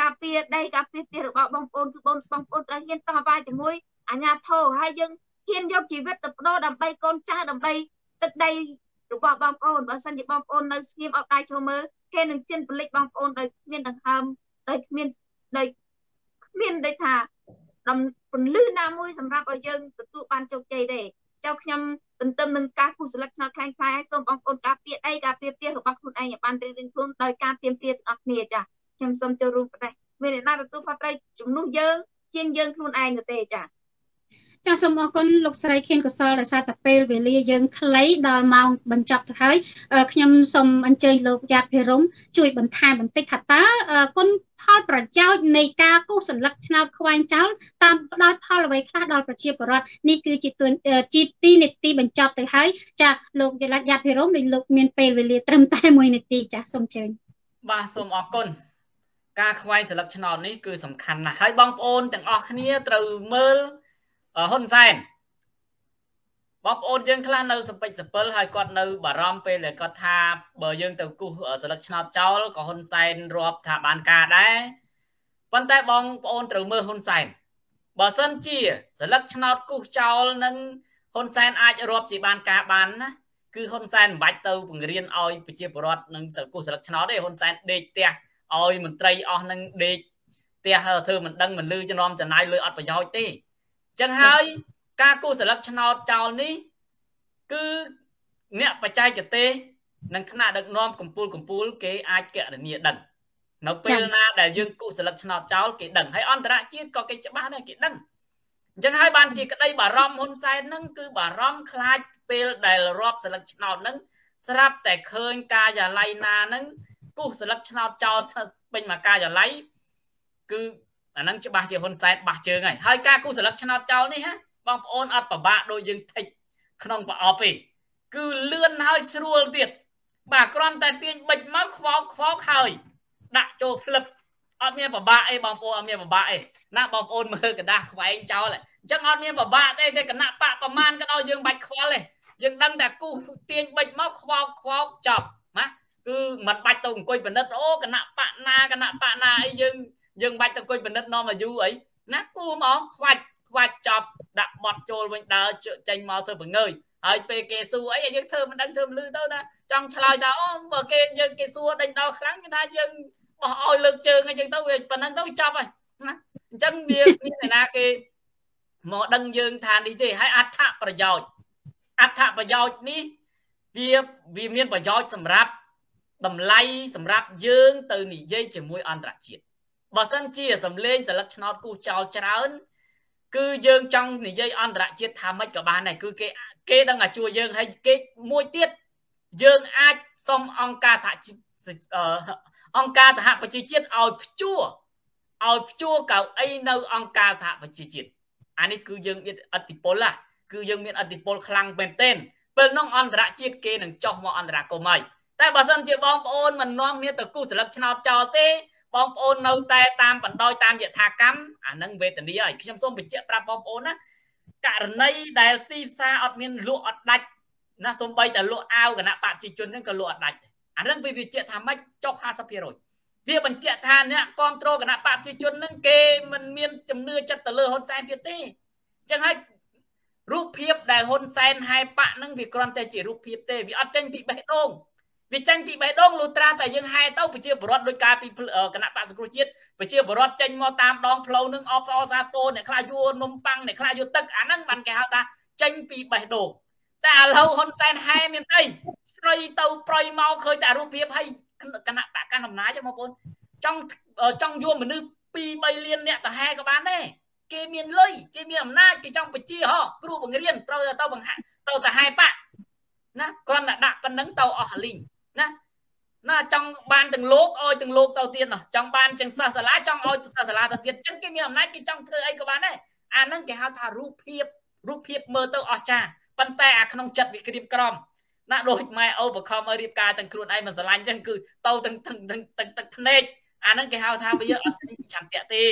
S3: ការពារដីការពារផ្ទះរបស់បងប្អូនគឺបងបងប្អូនត្រូវហ៊ានតវ៉ាជាមួយអាជ្ញាធរហើយយើងហ៊ានយកជីវិតទៅបដូរដើម្បីកូនចៅដើម្បីទឹកដីរបស់បងប្អូនបើសិនជាបងប្អូននៅស្ងៀមអត់ដៃចូលមើលគេនឹងចិនពលិចបងប្អូនដោយគ្មានដង្ហើមដោយគ្មានដោយគ្មានដូចថាដំពន្លឺណាមួយសម្រាប់ឲ្យយើងទទួលបានជោគជ័យទេចៅខ្ញុំទន្ទឹមនឹងការគូសសិលិកឆ្នោតខ្លាំងខ្លាយសូមបងប្អូនការពារដីការពារផ្ទះរបស់ខ្លួនឯងឲ្យបានរៀងរៀងខ្លួនដោយការទៀមទាទាំងអស់គ្នាចាខ្ញុំសូមចូលរួមប្រទេសមានអ្នកណាទទួលខុសត្រូវជំនួសយើងជាងយើងខ្លួនឯងទៅទេចា
S1: ចាសសូមអរគុណលោកស្រីខៀនកុសលដែលសារតែពេលវេលាយើងខ្លីដល់ម៉ោងបញ្ចប់ទៅហើយខ្ញុំសូមអញ្ជើញលោកយ៉ាភិរមជួយបន្ថែមបន្តិចថាតើគុណផលប្រយោជន៍នៃការគូសសន្លឹកឆ្នោតខ្វែងចោលតាមផ្ដល់ផលអ្វីខ្លះដល់ប្រជាពលរដ្ឋនេះគឺជាជាទីនីតិបញ្ចប់ទៅហើយចាលោកយលយ៉ាភិរមដោយលោកមានពេលវេលាត្រឹមតែ1នាទីចាសសូមអញ្ជើញ
S2: បាទសូមអរគុណការខ្វែងសន្លឹកឆ្នោតនេះគឺសំខាន់ណាស់ហើយបងប្អូនទាំងអស់គ្នាត្រូវមើល ហ៊ុនសែនបងប្អូនយើងខ្លះនៅសពេចសពិលហើយគាត់នៅបារម្ភពេលដែលគាត់ថាបើយើងទៅគូសសិលឹកឆ្នោតចោលក៏ហ៊ុនសែនរាប់ថាបានការដែរប៉ុន្តែបងប្អូនត្រូវមើលហ៊ុនសែនបើសិនជាសិលឹកឆ្នោតគូសចោលនឹងហ៊ុនសែនអាចរាប់ជាបានការបានណាគឺហ៊ុនសែនមិនបាច់ទៅបង្រៀនឲ្យប្រជាពលរដ្ឋនឹងទៅគូសសិលឹកឆ្នោតទេហ៊ុនសែនដេកផ្ទះឲ្យមន្ត្រីអស់នឹងដេកផ្ទះធ្វើមិនដឹងមិនលឺចំណាំចំណាយលុយអត់ប្រយោជន៍ទេ ចឹងហើយការគូសសិលឹកឆ្នោតចោលនេះ គឺអ្នកបច្ចេកទេសនិងថ្នាក់ដឹកនាំកម្ពុជាកម្ពុជាគេអាចកណនាដឹងនៅពេលណាដែលយើងគូសសិលឹកឆ្នោតចោលគេដឹងហើយអន្តរជាតិក៏គេច្បាស់ដែរគេដឹងអញ្ចឹងហើយបានជាក្តីបារម្ភហ៊ុនសែនហ្នឹងគឺបារម្ភខ្លាចពេលដែលរាប់សិលឹកឆ្នោតហ្នឹងស្រាប់តែឃើញកាយាល័យណាហ្នឹងគូសសិលឹកឆ្នោតចោលពេញមកកាយាល័យគឺ អាហ្នឹងច្បាស់ជាហ៊ុនសែនបាស់ជើងហើយហើយការគូសស្លឹកឆ្នោតចោលនេះហ่ะបងប្អូនអត់ពិបាកដូចយើងថិចក្នុងប្រអប់ទេគឺលឿនហើយស្រួលទៀតបាទគ្រាន់តែទាញបិចមកខ្វោកខ្វោកហើយដាក់ចូលផ្លឹបអត់មានពិបាកអីបងប្អូនអត់មានពិបាកអីណាបងប្អូនមើលกระดาษខ្វែងចោលអញ្ចឹងអត់មានពិបាកទេតែគណៈបកប្រមាណក៏ដោយយើងបាច់ខ្វល់ទេយើងដឹងតែគូទាញបិចមកខ្វោកខ្វោកចប់ណាគឺមិនបាច់ទៅអង្គុយពិនិត្យអូគណៈបកណាគណៈបកណាអីយើង យើងបាច់ទៅអង្គុយពិនិត្យនាំអាយុអីណាគូមកខ្វាច់ខ្វាច់ចប់ដាក់បត់ចូលវិញដើរចេញមកធ្វើបង្ងើយហើយពេលគេសួរអីយើងធ្វើមិនដឹងធ្វើមិនលឺទៅណាចង់ឆ្លើយថាអូបើគេយើងគេសួរដេញដល់ខ្លាំងគេថាយើងបោះឲ្យលើកជើងអីចឹងទៅវាប៉ុណ្ណឹងទៅចប់ហើយណាអញ្ចឹងវាមានឯណាគេមកដឹងយើងថានេះទេហើយអត្ថប្រយោជន៍អត្ថប្រយោជន៍នេះវាវាមានប្រយោជន៍សម្រាប់តម្លៃសម្រាប់យើងទៅនិយាយជាមួយអន្តរជាតិ បើសិនជាសម្លេងសិលឹកឆ្នោតគូចោលច្រើន គឺយើងចង់និយាយអន្តរជាតិថាម៉េចក៏បានដែរគឺគេគេដឹងតែជួយយើងហើយគេមួយទៀតយើងអាចសុំអង្គការសហជីវអង្គការសហប្រជាជាតិឲ្យព្យួរឲ្យព្យួរកៅអីនៅអង្គការសហប្រជាជាតិអានេះគឺយើងមានអធិបុលណាគឺយើងមានអធិបុលខ្លាំងមែនទែនពេលនោះអន្តរជាតិគេនឹងចោះមកអន្តរាគមហើយតែបើសិនជាបងប្អូនមិននាំគ្នាទៅគូសស្លឹកឆ្នោតចោលទេ បងប្អូននៅតែតាមបណ្ដោយតាមយថាកម្មអានឹងវេទនីហើយខ្ញុំសូមបញ្ជាក់ប្រាប់បងប្អូនណាករណីដែលទីផ្សារអត់មានលក់អត់ដាច់ណាសំបីតែលក់អាវគណៈបព្វជិជនហ្នឹងក៏លក់អត់ដាច់អានឹងវាបញ្ជាក់ថាម៉េចចុះ50%វាបញ្ជាក់ថាអ្នកគ្រប់គ្រងគណៈបព្វជិជនហ្នឹងគេមិនមានជំនឿចិត្តទៅលើហ៊ុនសែនទៀតទេអញ្ចឹងហើយរូបភាពដែលហ៊ុនសែនហែបៈហ្នឹងវាគ្រាន់តែជារូបភាពទេវាអត់ចេញពីបេះដូង វាចេញពីបេះដូងលុត្រាតែយើងហែទៅប្រជាពលរដ្ឋដោយការពីគណៈបក្សសង្គ្រោះជាតិប្រជាពលរដ្ឋចេញមកតាមដងផ្លូវនឹងអបអសាទរអ្នកខ្លះយួរនំប៉័ងអ្នកខ្លះយួរទឹកអាហ្នឹងបានគេហៅថាចេញពីបេះដូងតែឥឡូវហ៊ុនសែនហែមានអីស្រីទៅប្រយមកឃើញតែរូបភាពហើយគណៈបកកណ្ដាលអំណាចបងប្អូនចង់ចង់យកមនុស្ស2 3លានអ្នកទៅហែក៏បានដែរគេមានលុយគេមានអំណាចគេចង់បញ្ជាហោគ្រូបង្រៀនត្រូវទៅបង្ហាទៅទៅហែបៈណាគ្រាន់តែដាក់ប៉ុណ្្នឹងទៅអស់លីង ណាណាចង់បានទាំងលោកឲ្យទាំងលោកទៅទៀតណោះចង់បានចឹងសិស្សសាលាចង់ឲ្យសិស្សសាលាទៅទៀតចឹងគេមានអំណាចគេចង់ធ្វើអីក៏បានដែរអាហ្នឹងគេហៅថារូបភាពរូបភាពមើលទៅអស្ចារ្យប៉ុន្តែអាក្នុងចិត្តវាក្រៀមក្រំណាដូចម៉ែអូបខំឲ្យរៀបការទាំងខ្លួនឯងមិនស្រឡាញ់ចឹងគឺទៅទាំងទាំងទាំងទឹកភ្នែកអាហ្នឹងគេហៅថាវាអត់ចេញពីឆន្ទៈទេ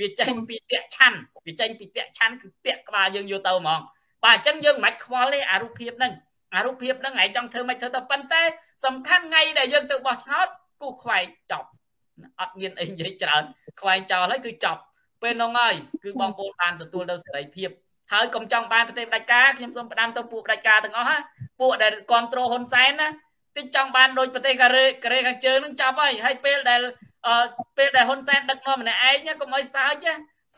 S2: វាចេញពីតៈឆាន់វាចេញពីតៈឆាន់គឺតៈក្បាលយើងយកទៅហ្មងបាទអញ្ចឹងយើងមិនខ្វល់ទេអារូបភាពហ្នឹង អារូបភាពហ្នឹងឯងចង់ធ្វើមិនធ្វើទៅប៉ុន្តែសំខាន់ថ្ងៃដែលយើងទៅបោះឆ្នោតគូខ្វែងចប់អត់មានអីនិយាយច្រើនខ្វែងចោលហើយគឺចប់ពេលនោះហើយគឺបងប្អូនបានទទួលនៅសេរីភាពហើយកុំចង់បានប្រទេសផ្ដាច់ការខ្ញុំសូមផ្ដាំទៅពួកផ្ដាច់ការទាំងអស់ណាពួកដែលគ្រប់គ្រងហ៊ុនសែនណាតិចចង់បានដូចប្រទេសកូរ៉េកូរ៉េខាងជើងនឹងចប់ហើយហើយពេលដែលពេលដែលហ៊ុនសែនដឹកនាំម្នាក់ឯងកុំឲ្យសើច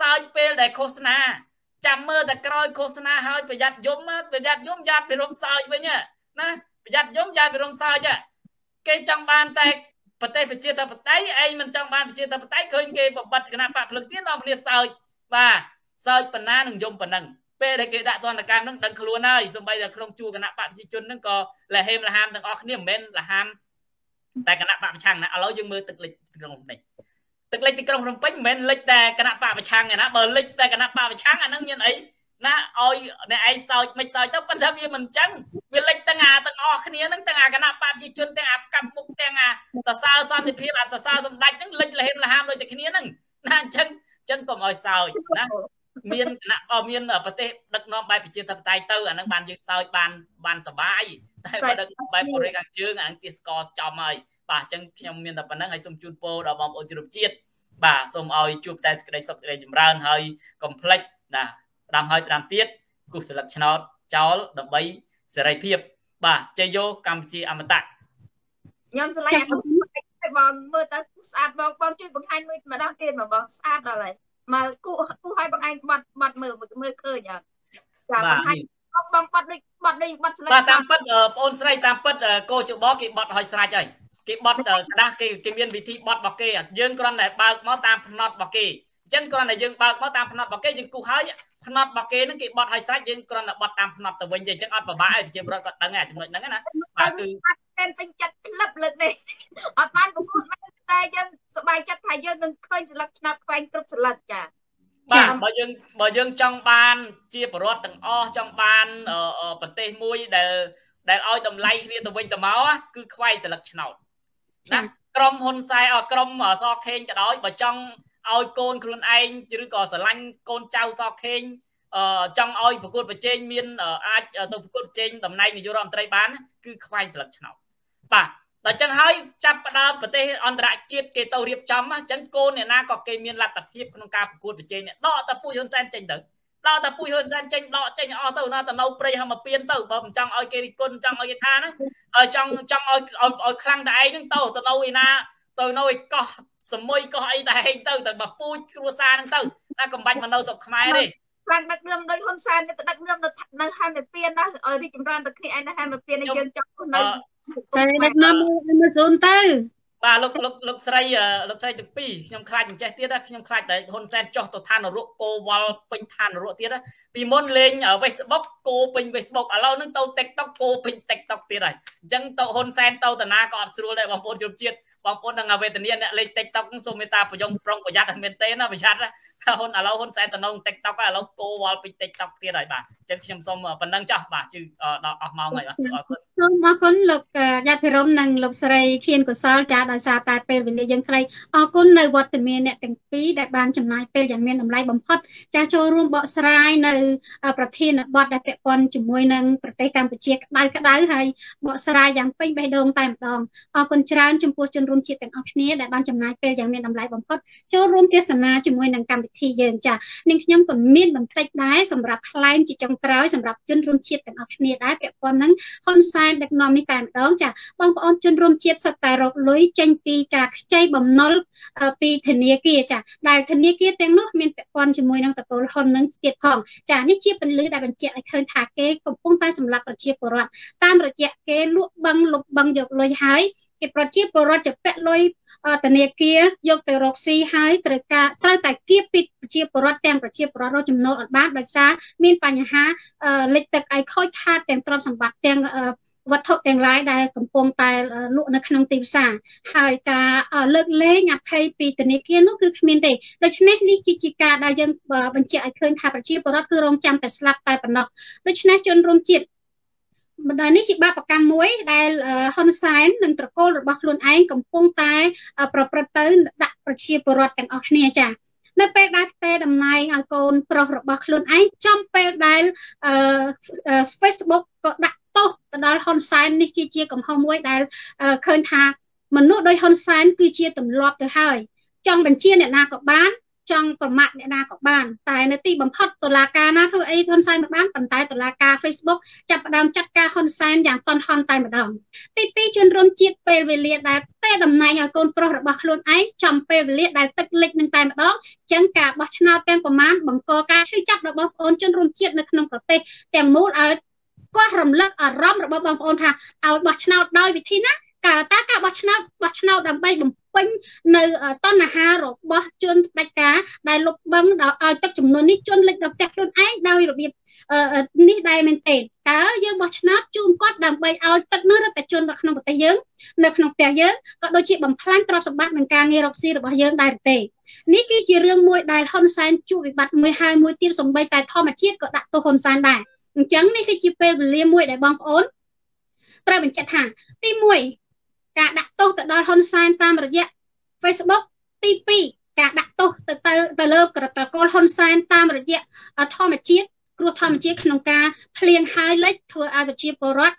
S2: សើចពេលដែលឃោសនា ចាំមើលតែក្រោយឃោសនាហើយប្រយ័ត្នយំប្រយ័ត្នយំយ៉ាត់ពីរំសើចវិញណាប្រយ័ត្នយំយ៉ាត់ពីរំសើចគេចង់បានតែប្រទេសប្រជាធិបតេយ្យឯងមិនចង់បានប្រជាធិបតេយ្យឃើញគេបបិទគណៈបកភ្លឹកទៀតនាំគ្នាសើចបាទសើចប៉ុណ្ណានឹងយំប៉ុណ្ណឹងពេលដែលគេដាក់ទណ្ឌកម្មនឹងដឹងខ្លួនហើយសម្បីតែក្នុងជួរគណៈបកប្រជាជននឹងក៏លហេមលហាមទាំងអស់គ្នាមិនមែនលហាមតែគណៈបកប្រឆាំងណាឥឡូវយើងមើលទឹកលិចក្នុងនេះ ទឹកលិចទីក្រុងភ្នំពេញមិនមែនលិចតែគណៈបកប្រឆាំងឯណាបើលិចតែគណៈបកប្រឆាំងអានឹងមានអីណាឲ្យអ្នកឯងសើចមិនសើចទៅប៉ុន្តែវាមិនអញ្ចឹងវាលិចទាំងអាទាំងអស់គ្នាហ្នឹងទាំងអាគណៈបកប្រជាជនទាំងអាផ្កាប់មុខទាំងអាតសើសន្តិភាពអតសើសម្ដេចហ្នឹងលិចលហេមលហាមដូចតែគ្នាហ្នឹងណាអញ្ចឹងអញ្ចឹងកុំឲ្យសើចណា មានគណៈមានប្រទេសដឹកនាំបែបប្រជាធិបតេយ្យទៅអាហ្នឹងបានយើងសើចបានបានសុបាយតែបើដឹកបែបកូរ៉េខាងជើងអាហ្នឹងទីស្កចំហើយបាទអញ្ចឹងខ្ញុំមានតែប៉ុណ្្នឹងហើយសូមជូនពរដល់បងប្អូនជនជាតិបាទសូមឲ្យជួបតែសេចក្តីសុខសេចក្តីចម្រើនហើយកុំភ្លេចណាដាំហើយដាំទៀតគូសស្លឹកឆ្នោតចោលដើម្បីសេរីភាព បាទជ័យយោកម្ពុជាអមតៈ
S3: ខ្ញុំឆ្លៃបងមើលទៅស្អាតបងបងជួយបង្ហាញមួយម្ដងទៀតមកបងស្អាតដល់ហើយ មកគូគូឲ្យបងឯងបាត់បាត់មើលមើលឃើញអត់ចាបង្ហាញបងបាត់ដូចបាត់ដូចបាត់ស្លេច
S2: បាទតាមពិតបងអូនស្រីតាមពិតកោចបោគេបាត់ឲ្យស្រាច់ហើយគេបាត់ក្តាស់គេគេមានវិធីបាត់របស់គេយើងគ្រាន់តែបើកមកតាមភ្នត់របស់គេអញ្ចឹងគ្រាន់តែយើងបើកមកតាមភ្នត់របស់គេយើងគូឲ្យភ្នត់របស់គេនឹងគេបត់ឲ្យស្រាច់យើងគ្រាន់តែបត់តាមភ្នត់ទៅវិញទេអញ្ចឹងអត់ពិបាកឯងប្រជាពលរដ្ឋគាត់ដឹងឯងចំណុចហ្នឹងណា
S3: បាទគឺតែពេញចិត្តក្លឹបលើកនេះអត់បានប្រកួតមែន តែយើងសប្បាយចិត្តថាយើងនឹងឃើញស្លឹកឆ្នោតខ្វែងគ្រប់ស្លឹកចា
S2: បាទបើយើងបើយើងចង់បានជាពលរដ្ឋទាំងអស់ចង់បានប្រទេសមួយដែលដែលឲ្យតម្លៃគ្នាទៅវិញទៅមកគឺខ្វែងស្លឹកឆ្នោតណាក្រុមហ៊ុនសែអក្រុមសខេងក៏ដោយបើចង់ឲ្យកូនខ្លួនឯងឬក៏ស្រឡាញ់កូនចៅសខេងអឺចង់ឲ្យប្រកួតប្រជែងមានអាចទៅប្រកួតប្រជែងតំណែងនាយករដ្ឋមន្ត្រីបាន គឺខ្វែងស្លឹកឆ្នោតបាទ ដល់ចឹងហើយចាប់ផ្ដើមប្រទេសអន្តរជាតិគេទៅរៀបចំអញ្ចឹងកូនអ្នកណាក៏គេមានលទ្ធភាពក្នុងការប្រកួតប្រជែងដកតែពុយហ៊ុនសែនចេញទៅដល់តែពុយហ៊ុនសែនចេញដកចេញអស់ទៅណាទៅនៅព្រៃហមពៀនទៅបើមិនចង់ឲ្យគេរិះគន់ចង់ឲ្យគេថាហ្នឹងចង់ចង់ឲ្យឲ្យខ្លាំងតែឯងហ្នឹងទៅទៅនៅឯណាទៅនៅឯកោះសមុយកោះអីតែឯងទៅទៅបើពូជគ្រួសារហ្នឹងទៅតែកំបាច់មកនៅស្រុកខ្មែរទេ
S3: ខ្លាំងដឹកនាំដោយហ៊ុនសែនទៅដឹកនាំនៅនៅហែមពៀនណាឲ្យរីកចម្រើនទៅគ្នាឯនៅហែមពៀនយើងចង់នៅ
S1: តែដឹកនាំមកស៊ូនទៅ
S2: បាទលោកលោកលោកស្រីលោកស្រីទាំងពីរខ្ញុំខ្លាចមិនចេះទៀតខ្ញុំខ្លាចតែហ៊ុនសែនចោះទៅឋាននរកគោវល់ពេញឋាននរកទៀតពីមុនលេង Facebook គោពេញ Facebook ឥឡូវហ្នឹងទៅ TikTok គោពេញ TikTok ទៀតហើយអញ្ចឹងទៅហ៊ុនសែនទៅតាណាក៏អត់ស្រួលដែរបងប្អូនជនជាតិបងប្អូននឹងវេទនាអ្នកលេង TikTok សូមមេត្តាប្រយងប្រុងប្រយ័ត្នឲ្យមែនទេណាប្រយ័ត្នហ៊ុនឥឡូវហ៊ុនសែនទៅនៅ TikTok ហើយឥឡូវគោវល់ពេញ TikTok ទៀតហើយបាទអញ្ចឹងខ្ញុំសូមប៉ុណ្ណឹងចាស់បាទជឿដល់អស់ម៉ោងហើយបាទអរគុណ
S1: សូមអរគុណលោកយ៉ាត់ភិរមនិងលោកស្រីខៀនកុសលចាដោយសារតែពេលវេលាយើងខ្លីអរគុណនៅវត្តមានអ្នកទាំងពីរដែលបានចំណាយពេលយ៉ាងមានតម្លៃបំផុតចាស់ចូលរួមបកស្រាយនៅ ប្រធានបទដែលពាក់ព័ន្ធជាមួយនឹងប្រទេសកម្ពុជាក្តៅក្តៅហើយបកស្រាយយ៉ាងពេញបេះដូងតែម្ដងអរគុណច្រើនចំពោះជនរួមរួមជាតិទាំងអស់គ្នាដែលបានចំណាយពេលយ៉ាងមានតម្លៃបំផុតចូលរួមទស្សនាជាមួយនឹងកម្មវិធីយើងចានាងខ្ញុំក៏មានបន្តិចដែរសម្រាប់ថ្លែងជាចុងក្រោយសម្រាប់ជនរួមជាតិទាំងអស់គ្នាដែរពាក់ព័ន្ធនឹងហ៊ុនសែនដឹកនាំនេះតែម្ដងចាបងប្អូនជនរួមជាតិសុទ្ធតែរកលុយចេញពីការខ្ចីបំណុលពីធនាគារចាដែលធនាគារទាំងនោះមានពាក់ព័ន្ធជាមួយនឹងតកូលហ៊ុននឹងទៀតផងចានេះជាពលឺដែលបញ្ជាក់ឲ្យឃើញថាគេកំពុងតែសម្លាប់ប្រជាពលរដ្ឋតាមរយៈគេលក់បឹងលុបបឹងយកលុយហើយគេប្រជាពលរដ្ឋจะពាក់លុយធនាគារយកទៅរកស៊ីហើយត្រូវការត្រូវតែគៀបពីប្រជាពលរដ្ឋទាំងប្រជាពលរដ្ឋរកចំណូលអត់បានដោយសារមានបញ្ហាលិចទឹកអីខូចខាតទាំងទ្រព្យសម្បត្តិទាំង វត្ថុទាំងឡាយដែលកំពុងតែលក់នៅក្នុងទីផ្សារហើយការលើកលែងអភ័យពីធនាគារនោះគឺគ្មានទេដូច្នេះនេះគឺជាការដែលយើងបញ្ជាក់ឲ្យឃើញថាប្រជាពលរដ្ឋគឺរងចាំតែស្លាប់តែប៉ុណ្ណោះដូច្នេះជនរួមជាតិបណ្ដានេះជាបាបកម្មមួយដែលហ៊ុនសែននិងត្រកូលរបស់ខ្លួនឯងកំពុងតែប្រព្រឹត្តទៅដាក់ប្រជាពលរដ្ឋទាំងអស់គ្នាចា៎នៅពេលដែលផ្ទេរតំណែងឲ្យកូនប្រុសរបស់ខ្លួនឯងចំពេលដែល Facebook ក៏ដាក់ ទោសទៅដល់ហ៊ុនសែននេះគឺជាកំហុសមួយដែលឃើញថាមនុស្សដោយហ៊ុនសែនគឺជាទម្លាប់ទៅហើយចង់បញ្ជាអ្នកណាក៏បានចង់ប្រមាថអ្នកណាក៏បានតែនៅទីបំផុតតុលាការណាធ្វើអីហ៊ុនសែនមិនបានប៉ុន្តែតុលាការ Facebook ចាប់ផ្ដើមចាត់ការហ៊ុនសែនយ៉ាងតន់ហន់តែម្ដងទី2ជនរួមជាតិពេលវេលាដែលពេលតំណែងឲ្យកូនប្រុសរបស់ខ្លួនឯងចំពេលវេលាដែលទឹកលិចនឹងតែម្ដងចឹងការបោះឆ្នោតទាំងប្រមាណបង្កការឈឺចាប់របស់បងប្អូនជនរួមជាតិនៅក្នុងប្រទេសទាំងមូលឲ្យ គាត់រំលឹកអារម្មណ៍របស់បងប្អូនថាឲ្យបោះឆ្នោតដោយវិធីណាកាលតាការបោះឆ្នោតបោះឆ្នោតដើម្បីបំពេញនៅតណ្ហារបស់ជនផ្ដាច់ការដែលលុបបង្ដល់ឲ្យទឹកចំនួននេះជនលិចដល់ផ្ទះខ្លួនឯងដោយរបៀបនេះដែរមែនទេតើយើងបោះឆ្នោតជូនគាត់ដើម្បីឲ្យទឹកនោះរត់តែជននៅក្នុងប្រទេសយើងនៅក្នុងផ្ទះយើងក៏ដូចជាបំផ្លាញទ្រព្យសម្បត្តិនិងការងាររកស៊ីរបស់យើងដែរទេនេះគឺជារឿងមួយដែលហ៊ុនសែនជួបវិបត្តិមួយហើយមួយទៀតសំបីតែធម្មជាតិក៏ដាក់ទោសហ៊ុនសែនដែរ អញ្ចឹងនេះគឺជាពេលវេលាមួយដែលបងប្អូនត្រូវបញ្ជាក់ថា ទី1ការដាក់ទោសទៅដល់ហ៊ុនសែនតាមរយៈ Facebook ទី2ការដាក់ទោសទៅទៅទៅលើក្រត្រកូលហ៊ុនសែនតាមរយៈធម្មជាតិគ្រោះធម្មជាតិក្នុងការភ្លៀងហើយលិចធ្វើឲ្យប្រជាពលរដ្ឋ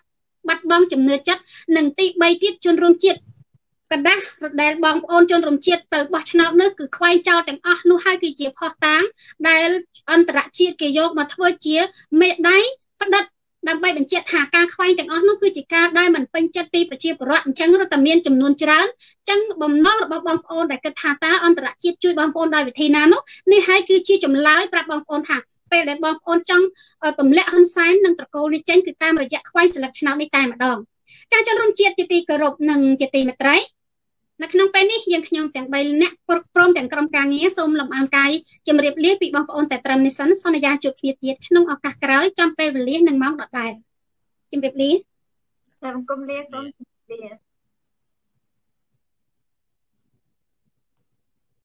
S1: បាត់បង់ជំនឿចិត្តនិងទី3ទៀតជនរួមជាតិ កដាស់ដែលបងប្អូនជនរួមជាតិទៅបោះឆ្នោតនោះគឺខ្វែងចោលទាំងអស់នោះហើយគឺជាផុសតាងដែលអន្តរជាតិគេយកមកធ្វើជាមេដៃផ្ដិតដើម្បីបញ្ជាក់ថាការខ្វែងទាំងអស់នោះគឺជាការដែលមិនពេញចិត្តពីប្រជាពលរដ្ឋអញ្ចឹងរត់តែមានចំនួនច្រើនអញ្ចឹងបំណងរបស់បងប្អូនដែលគិតថាតើអន្តរជាតិជួយបងប្អូនដោយវិធីណានោះនេះហើយគឺជាចម្លើយប្រាប់បងប្អូនថាពេលដែលបងប្អូនចង់ទម្លាក់ហ៊ុនសែននិងត្រកូលនេះចេញគឺតាមរយៈខ្វែងស្លឹកឆ្នោតនេះតែម្ដងចាជនរួមជាតិជាទីគោរពនិងជាទីមេត្រី នៅក្នុងពេលនេះយើងខ្ញុំទាំង3នាក់ព្រមទាំងក្រុមការងារសូមលំអរកាយជម្រាបលាពីបងប្អូនតែត្រឹមនេះសិនសន្យាជួបគ្នាទៀតក្នុងឱកាសក្រោយចំពេលវេលានិងម៉ោងដដែលជម្រាបលា
S3: ចា៎អង្គមលាសូមជម្រាបលា